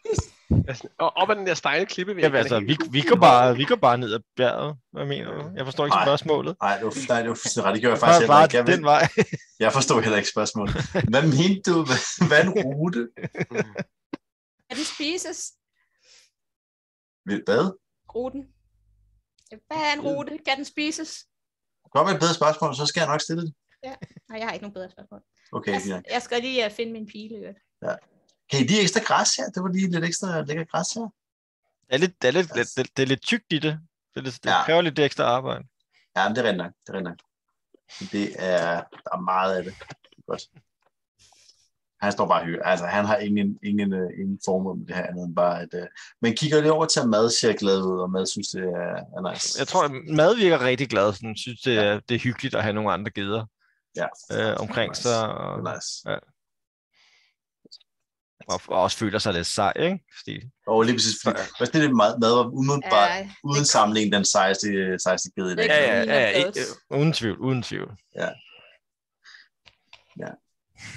og op ad den der stejle klippe Jamen, altså, vi, vi, går bare, vi går bare ned ad bjerget. Hvad mener du? Jeg forstår ikke Nej. spørgsmålet. Nej, det var, nej, det var fuldstændig ret. Det gjorde jeg Bare, faktisk heller bare ikke. Jeg, den vej. jeg forstod heller ikke spørgsmålet. Hvad mente du? Hvad- Hvad er en rute? Kan den spises? Ved- Hvad? Ruten. Hvad er en rute? Kan den spises? Kom med et bedre spørgsmål, så skal jeg nok stille det. Nej, jeg har ikke nogen bedre spørgsmål. Okay. Jeg, jeg skal lige uh, finde min pile. øvrigt. Kan I lige ekstra græs her? Det var lige lidt ekstra lækker græs her. Det er lidt, det er lidt, lidt, det, det er lidt tykt i det. Det, er lidt, det Ja. kræver lidt ekstra arbejde. Ja, men det er nok. Det er nok. Det er, der er meget af det. Det er Godt. Han står bare og hygger. Altså, han har ingen, ingen, uh, ingen formål med det her andet end bare, at... Uh, men kigger lige over til mad, ser jeg glad ud, og mad synes, det er, er nice. Jeg tror, at mad virker rigtig glad. Sådan, synes, det er, det er hyggeligt at have nogle andre geder ja. øh, omkring Nice. sig. Det Og, nice. og, og også føler sig lidt sej, ikke? Fordi, Og lige præcis, fordi, hvad er det mad, mad var umiddelbart, Ja, uden sammenligning, den sejeste, sejeste gede i dag. Det ja, ja, ja, those. øh, uden tvivl, uden tvivl.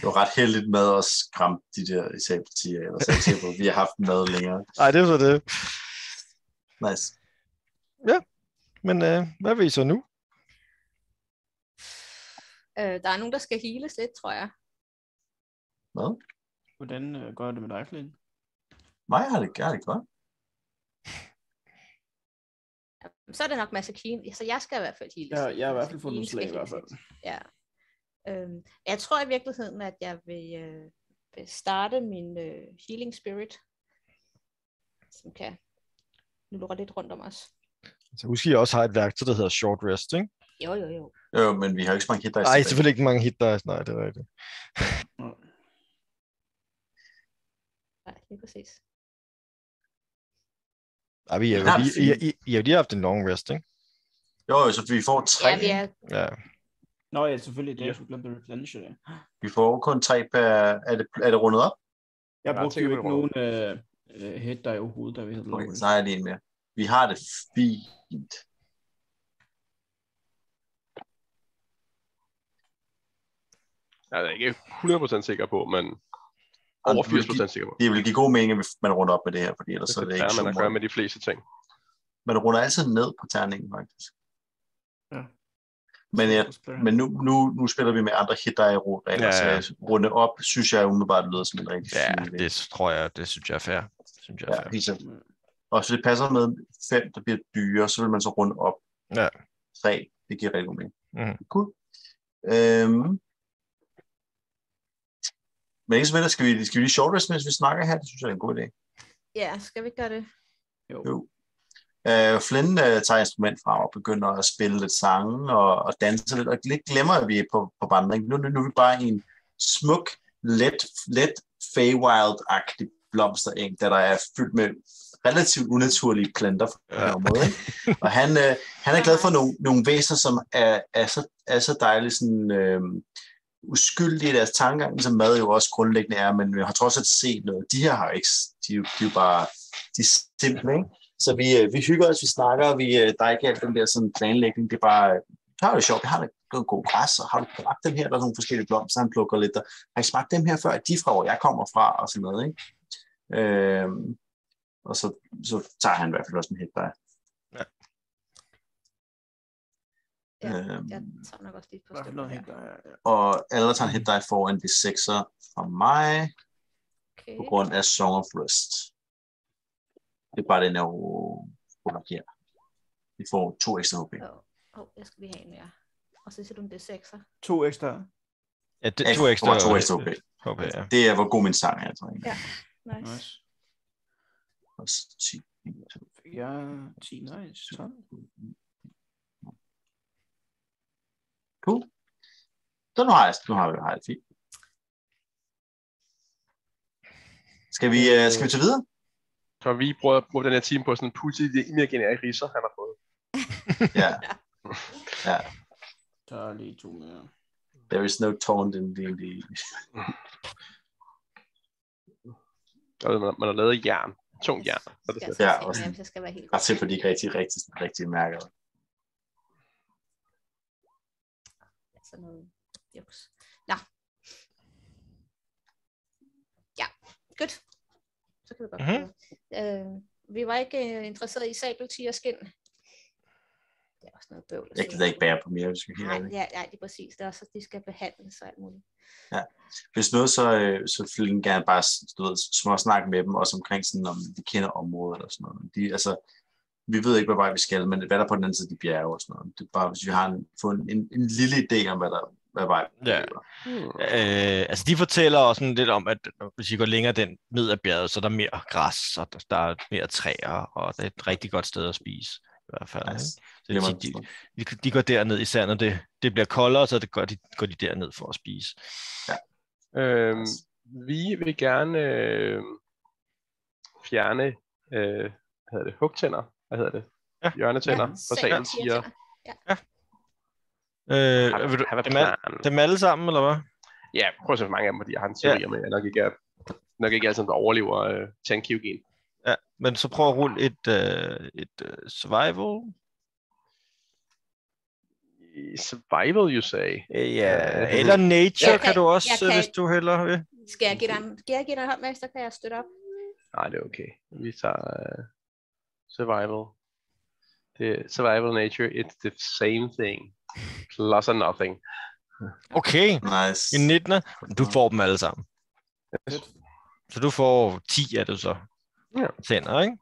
Det var ret heldigt med at skræmme de der isabeltiger, eller så på, at vi har haft mad længere. Nej, det er så det. Nice. Men øh, hvad vil I så nu? Øh, der er nogen, der skal heales lidt, tror jeg. Hvad? Hvordan øh, gør det med dig, Flynn? Mig har det, jeg har det godt. Så er det nok Masakine. Så jeg skal i hvert fald heales. Jeg, jeg har i hvert fald fundet Masakine nogle slag i hvert fald. Ja. Øhm, jeg tror i virkeligheden, at jeg vil, øh, vil starte min øh, healing spirit, som kan lure lidt rundt om os. Så husk, I også har et værktøj, der hedder short rest, ikke? Jo, jo, jo. Jo, men vi har jo ikke så mange hit dice Nej, selvfølgelig ikke mange hit dice. Nej, det er rigtigt. Nej, lige præcis. Nej, vi har Vi har jo det lige, I. I, I, har lige haft en long rest, ikke? Jo, jo, så vi får tre. Ja, vi er, Ja. Nå ja, selvfølgelig. Det er Ja. jeg skulle glemme at replenish det. Vi får kun tre per... Er det, er det rundet op? Jeg Ja, brugte jo vi ikke nogen øh, øh, head der overhovedet, da vi havde Okay, så lige en mere. Vi har det fint. Jeg er ikke 100% sikker på, men over 80% sikker på. Det vil give god mening, hvis man runder op med det her, fordi ellers Det så er det det, ikke man at gøre med de fleste ting. Man runder altid ned på terningen, faktisk. Ja. Men, ja, men nu, nu, nu spiller vi med andre hit, der er regler, Ja, ja, ja. så runde op, synes jeg umiddelbart lyder som en rigtig Ja, fin det tror jeg, det synes jeg er fair. Synes jeg er Ja, fair. helt sikkert. Og så det passer med fem, der bliver dyre, så vil man så runde op. Ja. Tre, det giver rigtig god mening. Mhm. Cool. Øhm. Men ikke så mindre, skal vi, skal vi lige short rest, mens vi snakker her? Det synes jeg er en god idé. ja, skal vi gøre det? Jo. Øh, Flynn øh, tager instrument frem og begynder at spille lidt sange og, og danse lidt, og lidt glemmer, at vi er på, på vandring. Nu, nu, nu er vi bare i en smuk, let, let Feywild-agtig blomstereng, der der er fyldt med relativt unaturlige planter på Ja. ja. måde. Ikke? Og han, øh, han er glad for nogle, nogle væsener, som er, er, så, er så dejligt sådan, øh, uskyldige i deres tankegang, som mad jo også grundlæggende er, men vi har trods alt set noget. De her har ikke, de, jo- de er jo bare, de er simple, ikke? Så vi, øh, vi hygger os, vi snakker, vi, øh, der er ikke alt den der sådan planlægning, det er bare, øh, det er jo sjovt, vi har noget god græs, og har du plukket dem her, der er nogle forskellige blomster, han plukker lidt, der. har I smagt dem her før, de er fra, hvor jeg kommer fra, og sådan noget, ikke? Øhm, og så, så tager han i hvert fald også en helt der. Ja, Øhm, Jeg tager nok også lige stykker noget her. er? Ja. og en hit der får en D6'er fra mig, Okay. på grund af Song of Rest. Det er bare den ruller her. Vi får to ekstra HP. Åh, oh, jeg skal lige have en mere. Og så siger du, det er sekser. To ekstra. Ja, det, Ja, to ekstra, to ekstra HP. HP, ja. Det er, hvor god min sang er, tror jeg. Ja. Nice. Nice. Og så 10. Fik jeg 10, nice. 12. Cool. Så nu har jeg, nu har vi har jeg det fint. Skal vi, uh, skal vi tage videre? Så vi prøver at bruge den her time på sådan en pudsig imaginære ridser, han har fået. Ja. ja. Så er lige to mere. There is no taunt in D&D. Og man, man har lavet jern. Tung jern. Så det Jeg sådan. skal Ja, se, også- mere, hvis jeg skal være helt Ret til, for de ikke rigtig, rigtig, rigtig mærker det. Sådan noget. Juks. Nå. Ja, godt. Så kan vi godt Mhm. prøve. Øh, vi var ikke øh, interesseret i sabeltigerskin. Det er også noget bøvl. Jeg gider ikke bære på mere, hvis vi Nej, ja, nej, det er præcis. Det er også, at de skal behandles og alt muligt. Hvis noget, så, øh, så vil den gerne bare du ved, små snakke med dem, også omkring sådan, om de kender området eller sådan noget. De, altså, vi ved ikke, hvad vej vi skal, men hvad der er på den anden side af de bjerge og sådan noget. Det er bare, hvis vi har en, få en, en, en lille idé om, hvad der hvad vej vi Ja. Hmm. Øh, altså, de fortæller også sådan lidt om, at hvis I går længere den ned ad bjerget, så er der mere græs, og der, der er mere træer, og det er et rigtig godt sted at spise. I hvert fald. Nice. Ikke? Så de, de, de går derned, især når det, det bliver koldere, så det går, de, går de derned for at spise. Øhm, vi vil gerne øh, fjerne øh, hvad hedder det, hugtænder, hvad hedder det? Ja. Hjørnetænder fra salen siger. Øh, Have, vil du, a dem, al, dem alle sammen, eller hvad? Ja, prøv at se, hvor mange af dem, fordi jeg har en teori om, at jeg nok ikke er, nok ikke altid overlever øh, til en kivogen. Ja, men så prøv at rulle et, øh, et øh, survival. Survival, you say? Øh, Ja, Øh, eller nature Jeg kan, kan- du også, jeg kan- hvis du hellere vil. Skal jeg give dig en, skal jeg give dig en hånd med, så kan jeg støtte op? Nej, det er okay. Vi tager uh, survival. Det, survival nature, it's the same thing. Plus or nothing. Okay, Nice. en 19. Du får dem alle sammen. Yes. Så du får 10 af det så. Ja. Tænder, ikke?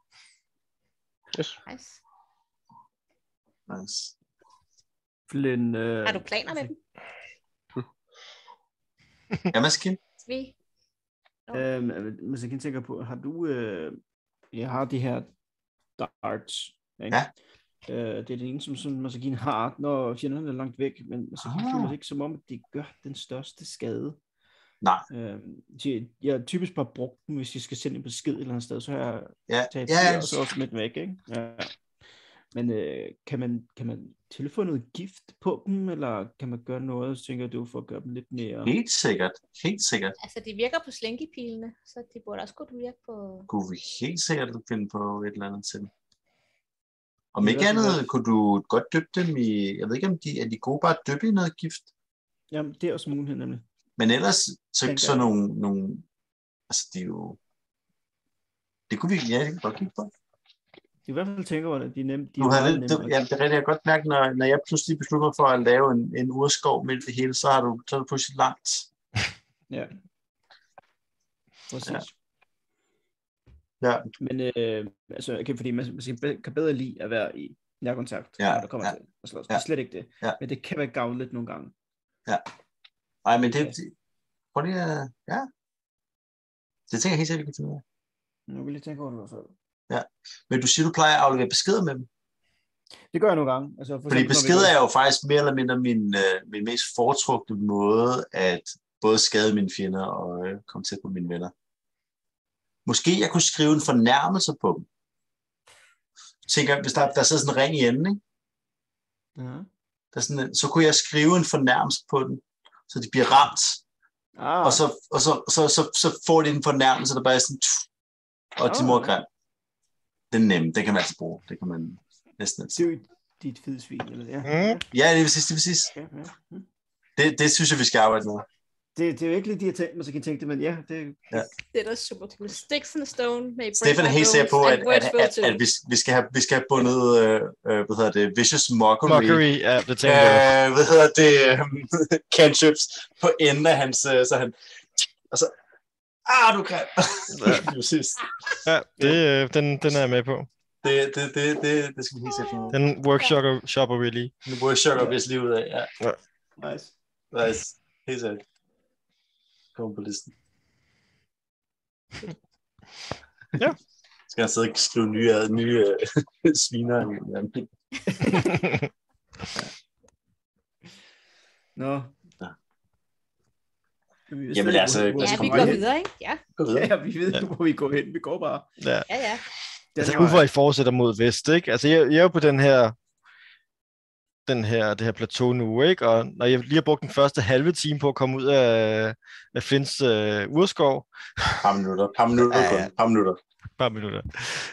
yes. Nice. nice. Flynn, øh, Har du planer med dem? Ja, maskine. Vi? Øh, men så kan jeg tænke på, har du, øh, jeg har de her darts, ikke? Ja. Øh, det er det ene, som sådan Masakine har, når fjenderne er langt væk, men Masakine Ah. føler sig ikke som om, at de gør den største skade. Nej. Øh, de, jeg har typisk bare brugt dem, hvis jeg skal sende en besked et eller andet sted, så har jeg Ja, taget ja, ja, og så også smidt væk, ikke? Ja. Men øh, kan, man, kan man tilføje noget gift på dem, eller kan man gøre noget, tænker du, for at gøre dem lidt mere... helt sikkert. Helt sikkert. Altså, de virker på slinkepilene, så de burde også godt virke på... Kunne vi helt sikkert finde på et eller andet til. Om ikke andet, kunne du godt dyppe dem i, jeg ved ikke om de, er de gode bare at dyppe i noget gift? Jamen, det er også mulighed nemlig. Men ellers, så, Tænker så jeg. nogle, nogle, altså det er jo, det kunne vi, ja, det vi godt kigge på. I hvert fald tænker over, at de nemt. De Du er lidt, nemme ja, det er rigtigt, jeg kan godt mærke, når, når jeg pludselig beslutter mig for at lave en, en urskov med det hele, så har du, så er du pludselig langt. Ja. Præcis. Ja. Ja. Ja. Men øh, altså, okay, fordi man, man kan bedre lide at være i nærkontakt, Ja, når der kommer ja. til at slås. Ja. Det er slet ikke det. Ja. Men det kan være gavnligt nogle gange. Nej, men det, det prøv lige at, ja. Det tænker jeg helt sikkert, vi kan finde ud af. Nu vil jeg tænke over det i hvert fald. Men du siger, du plejer at aflevere beskeder med dem. Det gør jeg nogle gange. Altså, for Fordi beskeder er jo faktisk mere eller mindre min, øh, min mest foretrukne måde at både skade mine fjender og øh, komme tæt på mine venner. Måske jeg kunne skrive en fornærmelse på dem. Tænker, hvis der, der sidder sådan en ring i enden, ikke? Ja. Der er sådan en, så kunne jeg skrive en fornærmelse på den, så de bliver ramt. Ah, Og, så, og så, så, så, så får de en fornærmelse, der bare er sådan, og de mor grim. Den er nem, den kan man altid bruge. Det kan man næsten altid. det er jo dit fedsvin. Eller, ja. Mm. Ja, det er præcis, det er præcis. Ja, ja. Mm. Det, det synes jeg, vi skal arbejde med. Det, det er jo ikke lige de, jeg tænkte, man så kan tænke det, men ja, det, Det er da super cool. Sticks and Stone med Stefan er helt sikker på, at, at, at, at vi, vi, skal have, vi skal have bundet, øh, øh, hvad hedder det, Vicious Mockery, Mockery, ja, det tænker jeg. øh, hvad hedder det, øh, cantrips på enden af hans, øh, så han, og så, ah, du kan. Præcis. Ja, det, øh, den, den er jeg med på. Det, det, det, det, det skal vi helt sikkert finde. Den workshopper shopper vi lige. Jeg chokke op, hvis livet af. Ja, nice. nice. Helt sikkert. Kom på listen. Ja. Skal jeg sidde og skrive nye, nye øh, sviner? i- Nå. Ja. Vi ved Jamen, ikke, altså, hvor- hvor Ja, vi går hen. videre, ikke? Ja. Ja, vi ved Ja. ikke, hvor vi går hen. Vi går bare. ja. ja, ja. Altså, Den ud vej. fra, I fortsætter mod vest, ikke? Altså, jeg, jeg er jo på den her, den her, det her plateau nu, ikke? Og når jeg lige har brugt den første halve time på at komme ud af, af Flints øh, urskov, Par minutter. Par minutter Ja, ja. Par minutter. et par minutter,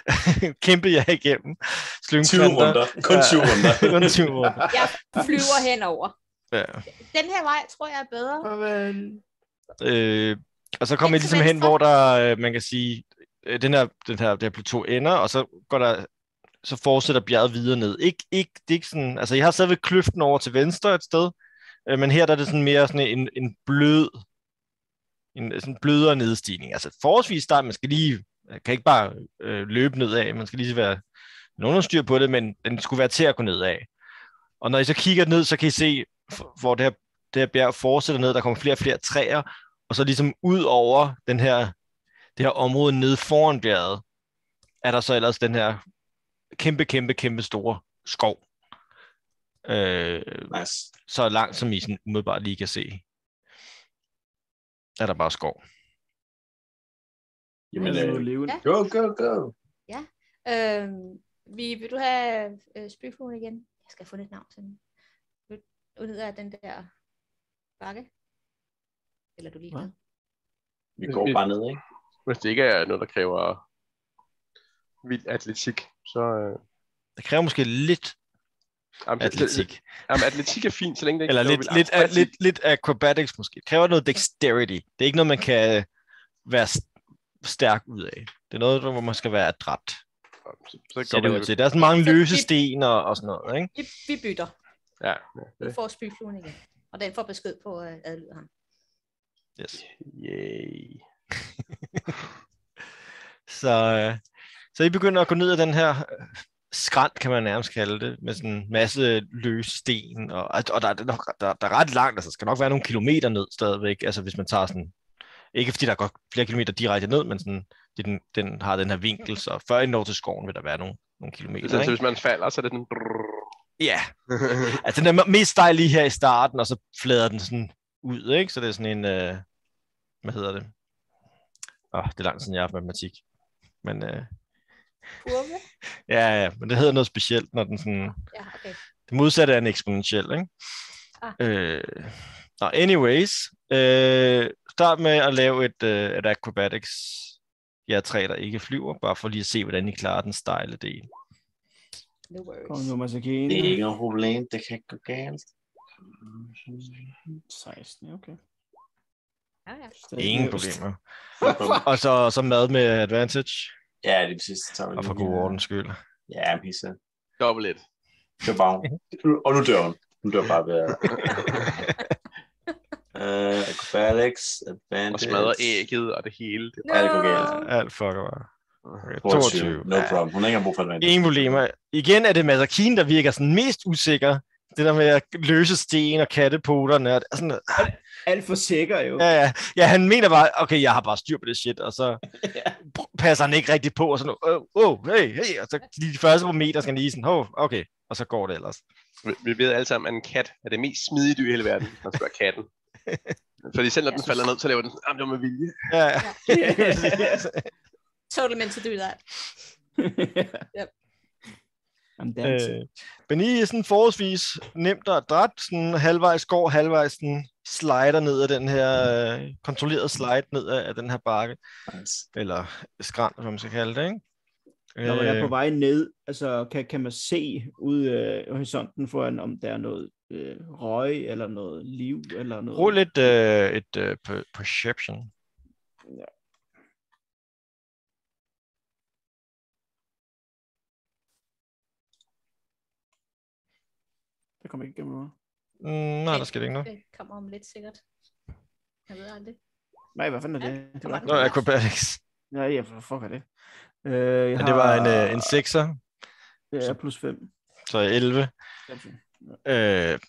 kæmpe jeg igennem 20 slyngkanter. runder. Kun 20 runder. Kun 20 runder. Jeg flyver henover. Ja. Den her vej tror jeg er bedre. Farvel. Øh, og så kommer jeg ligesom hen, hvor der, øh, man kan sige, øh, den her, den her, det her plateau ender, og så går der, så fortsætter bjerget videre ned. Ikke, ikke, det er ikke sådan, altså jeg har stadigvæk kløften over til venstre et sted, øh, men her der er det sådan mere sådan en, en blød, en sådan blødere nedstigning. Altså forholdsvis start, man skal lige, kan ikke bare øh, løbe nedad, man skal lige være nogen styr på det, men den skulle være til at gå nedad. Og når I så kigger ned, så kan I se, hvor det her, det her bjerg fortsætter ned, der kommer flere og flere træer, og så ligesom ud over den her, det her område nede foran bjerget, er der så ellers den her kæmpe, kæmpe, kæmpe store skov. Øh, Nice. så langt som I sådan umiddelbart lige kan se, er der bare skov. Jamen, Jeg er øh. Ja. go, go, go. Øhm, vi, vil du have øh, igen? Jeg skal have fundet et navn til den. Vil- Ud af den der bakke? Eller er du lige med? Vi går bare ned, ikke? Hvis det ikke er noget, der kræver vild atletik, så... Øh, Det kræver måske lidt jamen, det- det- atletik. Jamen, atletik er fint, så længe det ikke Eller lidt, lidt, akrobatik. lidt, lidt acrobatics måske. Det kræver noget dexterity. Det er ikke noget, man kan være st- stærk ud af. Det er noget, hvor man skal være adræt. Så, så Ser det ud til. Der er sådan mange løse sten og, og sådan noget, ikke? Vi, vi bytter. Ja, ja. Du får spyfluen igen. Og den får besked på at adlyde ham. Yes. Yay. Så, øh, så I begynder at gå ned ad den her øh, skrant, kan man nærmest kalde det, med sådan en masse løse sten, og, og der, er nok- der, der er ret langt, altså der skal nok være nogle kilometer ned stadigvæk, altså hvis man tager sådan, ikke fordi der går flere kilometer direkte ned, men sådan, det, den, den har den her vinkel, så før I når til skoven vil der være nogle, nogle kilometer, Så, så ikke? hvis man falder, så er det den... Ja, altså den er mest stejl lige her i starten, og så flader den sådan ud, ikke? Så det er sådan en, øh, hvad hedder det? Åh, det er langt siden jeg har haft matematik. Men øh, Kurve? ja, ja, men det hedder noget specielt, når den sådan, Ja, okay. det modsatte er en eksponentiel, ikke? Ah. Øh, nå, anyways, øh, start med at lave et, øh, et acrobatics, jer tre, der ikke flyver, bare for lige at se, hvordan I klarer den stejle del. No Kom worries. nu, Masakine. Det er ikke noget problem. Det kan ikke gå galt. 16, okay. Ja, ja. Stadig Ingen problemer. Og så, så mad med advantage, Ja, det er præcis. Så tager vi og for god ordens skyld. Ja, pisse. Dobbelt et. Det var bare... Og nu dør hun. Hun dør bare ved at... Uh, acrobatics, advantage... Og smadrer ægget og det hele. Det Ja, det går galt. Alt fucker bare. Okay, 22. 22. No Ja. problem. Hun har ikke brug for advantage. Ingen problemer. Igen er det Mazakine, der virker sådan mest usikker. Det der med at løse sten og kattepoterne. Og er sådan, Alt for sikker jo. ja, ja, ja, han mener bare, okay, jeg har bare styr på det shit, og så passer han ikke rigtig på, og sådan, oh, oh hey, hey, og så lige de første par meter skal han lige sådan, oh, okay, og så går det ellers. Vi, vi ved alle sammen, at en kat er det mest smidige dyr i hele verden, når man spørger katten. Fordi selv når den falder ned, så laver den, jamen det var med vilje. Ja, ja. Totally meant to do that. Yep. I'm dancing. Øh, men I er sådan forholdsvis nemt og adræt, sådan halvvejs går, halvvejs sådan slider ned af den her, øh, kontrolleret slide ned af, af den her bakke, Nice. eller skrant, som man skal kalde det, ikke? Når man er på Øh, vej ned, altså kan, kan man se ud af horisonten foran, om der er noget øh, røg, eller noget liv, eller noget... Rul lidt øh, et øh, per- perception. Der kommer ikke igennem noget. Mm, nej, der skal det ikke noget. Det kommer om lidt sikkert. Jeg ved aldrig. Nej, hvad fanden er Ja, det? det var... Nå, acrobatics. Nej, ja, for fuck er det. Øh, jeg Men det var en, øh, en 6'er, Ja, plus 5. så 11. Øh,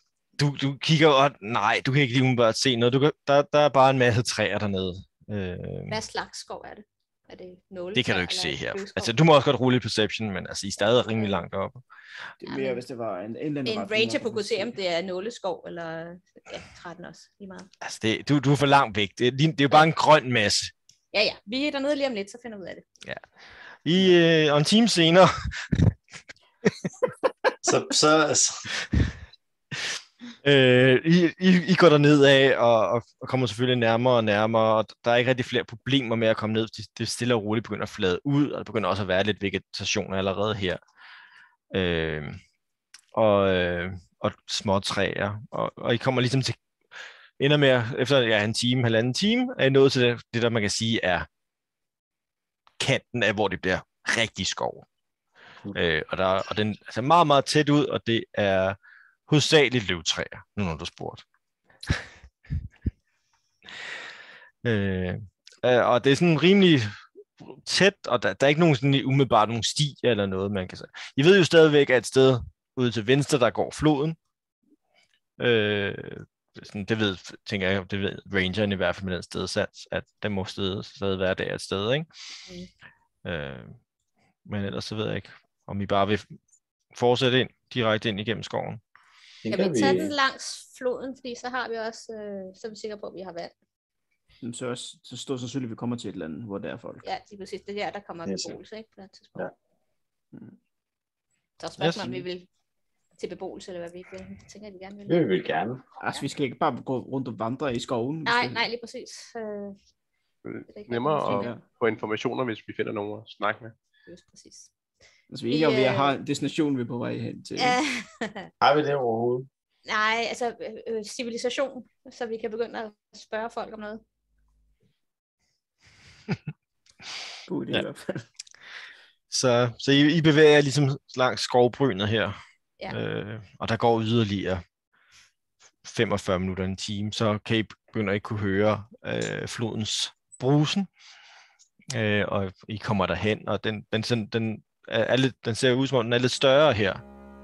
du, du kigger, og nej, du kan ikke lige umiddelbart se noget. Du kan, der, der er bare en masse træer dernede. Øh, Hvad slags skov er det? Er det nåle? det kan du ikke se her. Altså, du må også godt rulle i perception, men altså, I er stadig rimelig langt oppe. Det er mere, hvis det var en, en eller anden En ranger hvor kunne se, om det er nåleskov, eller ja, 13 også, lige meget. Altså, det, du, du er for langt væk. Det, er det er jo bare en grøn masse. Ja, ja, vi er dernede lige om lidt, så finder vi ud af det. I, øh, og en time senere, Så, så, så øh, I, I, I går derned af og, og, og kommer selvfølgelig nærmere og nærmere, og der er ikke rigtig flere problemer med at komme ned. Det, det stille og roligt begynder at flade ud, og der begynder også at være lidt vegetation allerede her. Øh, og, øh, og små træer. Og, og I kommer ligesom til, ender med, at- efter ja, en time, halvanden time, er I nået til det, det, der man kan sige er kanten af, hvor det bliver rigtig skov. Mm. Øh, og, der, og den er altså meget, meget tæt ud, og det er hovedsageligt løvtræer, nu når du spurgt. øh, og det er sådan rimelig tæt, og der, der er ikke nogen sådan umiddelbart nogen sti eller noget, man kan sige. I ved jo stadigvæk, at et sted ude til venstre, der går floden. Øh, sådan, det ved, tænker jeg, det ved rangeren i hvert fald med den sted sats, at den må stadig, stadig være der et sted, ikke? Mm. Øh, men ellers så ved jeg ikke, om I bare vil fortsætte ind, direkte ind igennem skoven. Kan vi tage den langs floden, fordi så har vi også, øh, så er vi sikre på, at vi har vand. Men Så, også, så står sandsynligt, at vi kommer til et land, hvor der er folk. Ja, lige præcis. Det er der, der kommer Det er så. beboelse, ikke? På det tidspunkt. Ja. Mm. Så er spørgsmålet, om Yes. vi vil til beboelse, eller hvad vi ikke vil. Det tænker jeg, vi gerne vil. Det vil vi gerne. Altså, vi skal ikke bare gå rundt og vandre i skoven. Vi Nej, skal- nej, lige præcis. Øh, det er Nemmere at få informationer, hvis vi finder nogen at snakke med. Just præcis. Altså, vi er ikke om, vi har en destination, vi er på vej hen til. Ja, Har vi det overhovedet? nej, altså øh, øh, civilisation, så vi kan begynde at spørge folk om noget. God idé Ja. i hvert fald. Så, så I, I bevæger jer ligesom langs skovbrynet her, Ja. øh, og der går yderligere 45 minutter, en time, så kan I begynde at ikke kunne høre øh, flodens brusen, øh, og I kommer derhen, og den, den, den, den, er, lidt, den ser ud som om, den er lidt større her,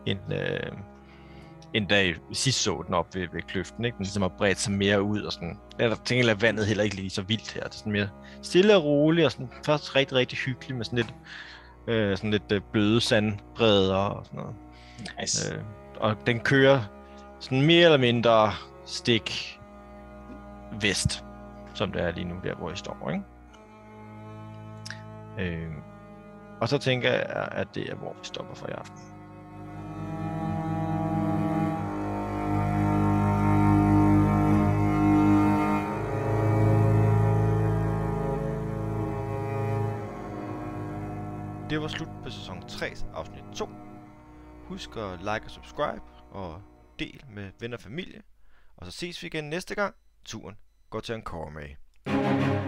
end, øh, end da I sidst så den op ved, ved kløften. Ikke? Den ligesom har bredt sig mere ud, og sådan, jeg tænker, at vandet heller ikke lige så vildt her. Det er sådan mere stille og roligt, og sådan, først rigtig, rigtig hyggeligt med sådan lidt, øh, sådan lidt øh, bløde sandbredder og sådan noget. Nice. Øh, og den kører sådan mere eller mindre stik vest, som det er lige nu, der hvor I står, ikke? Øh, og så tænker jeg, at det er, hvor vi stopper for i aften. Det var slut på sæson 3, afsnit 2. Husk at like og subscribe og del med venner og familie. Og så ses vi igen næste gang. Turen går til en med.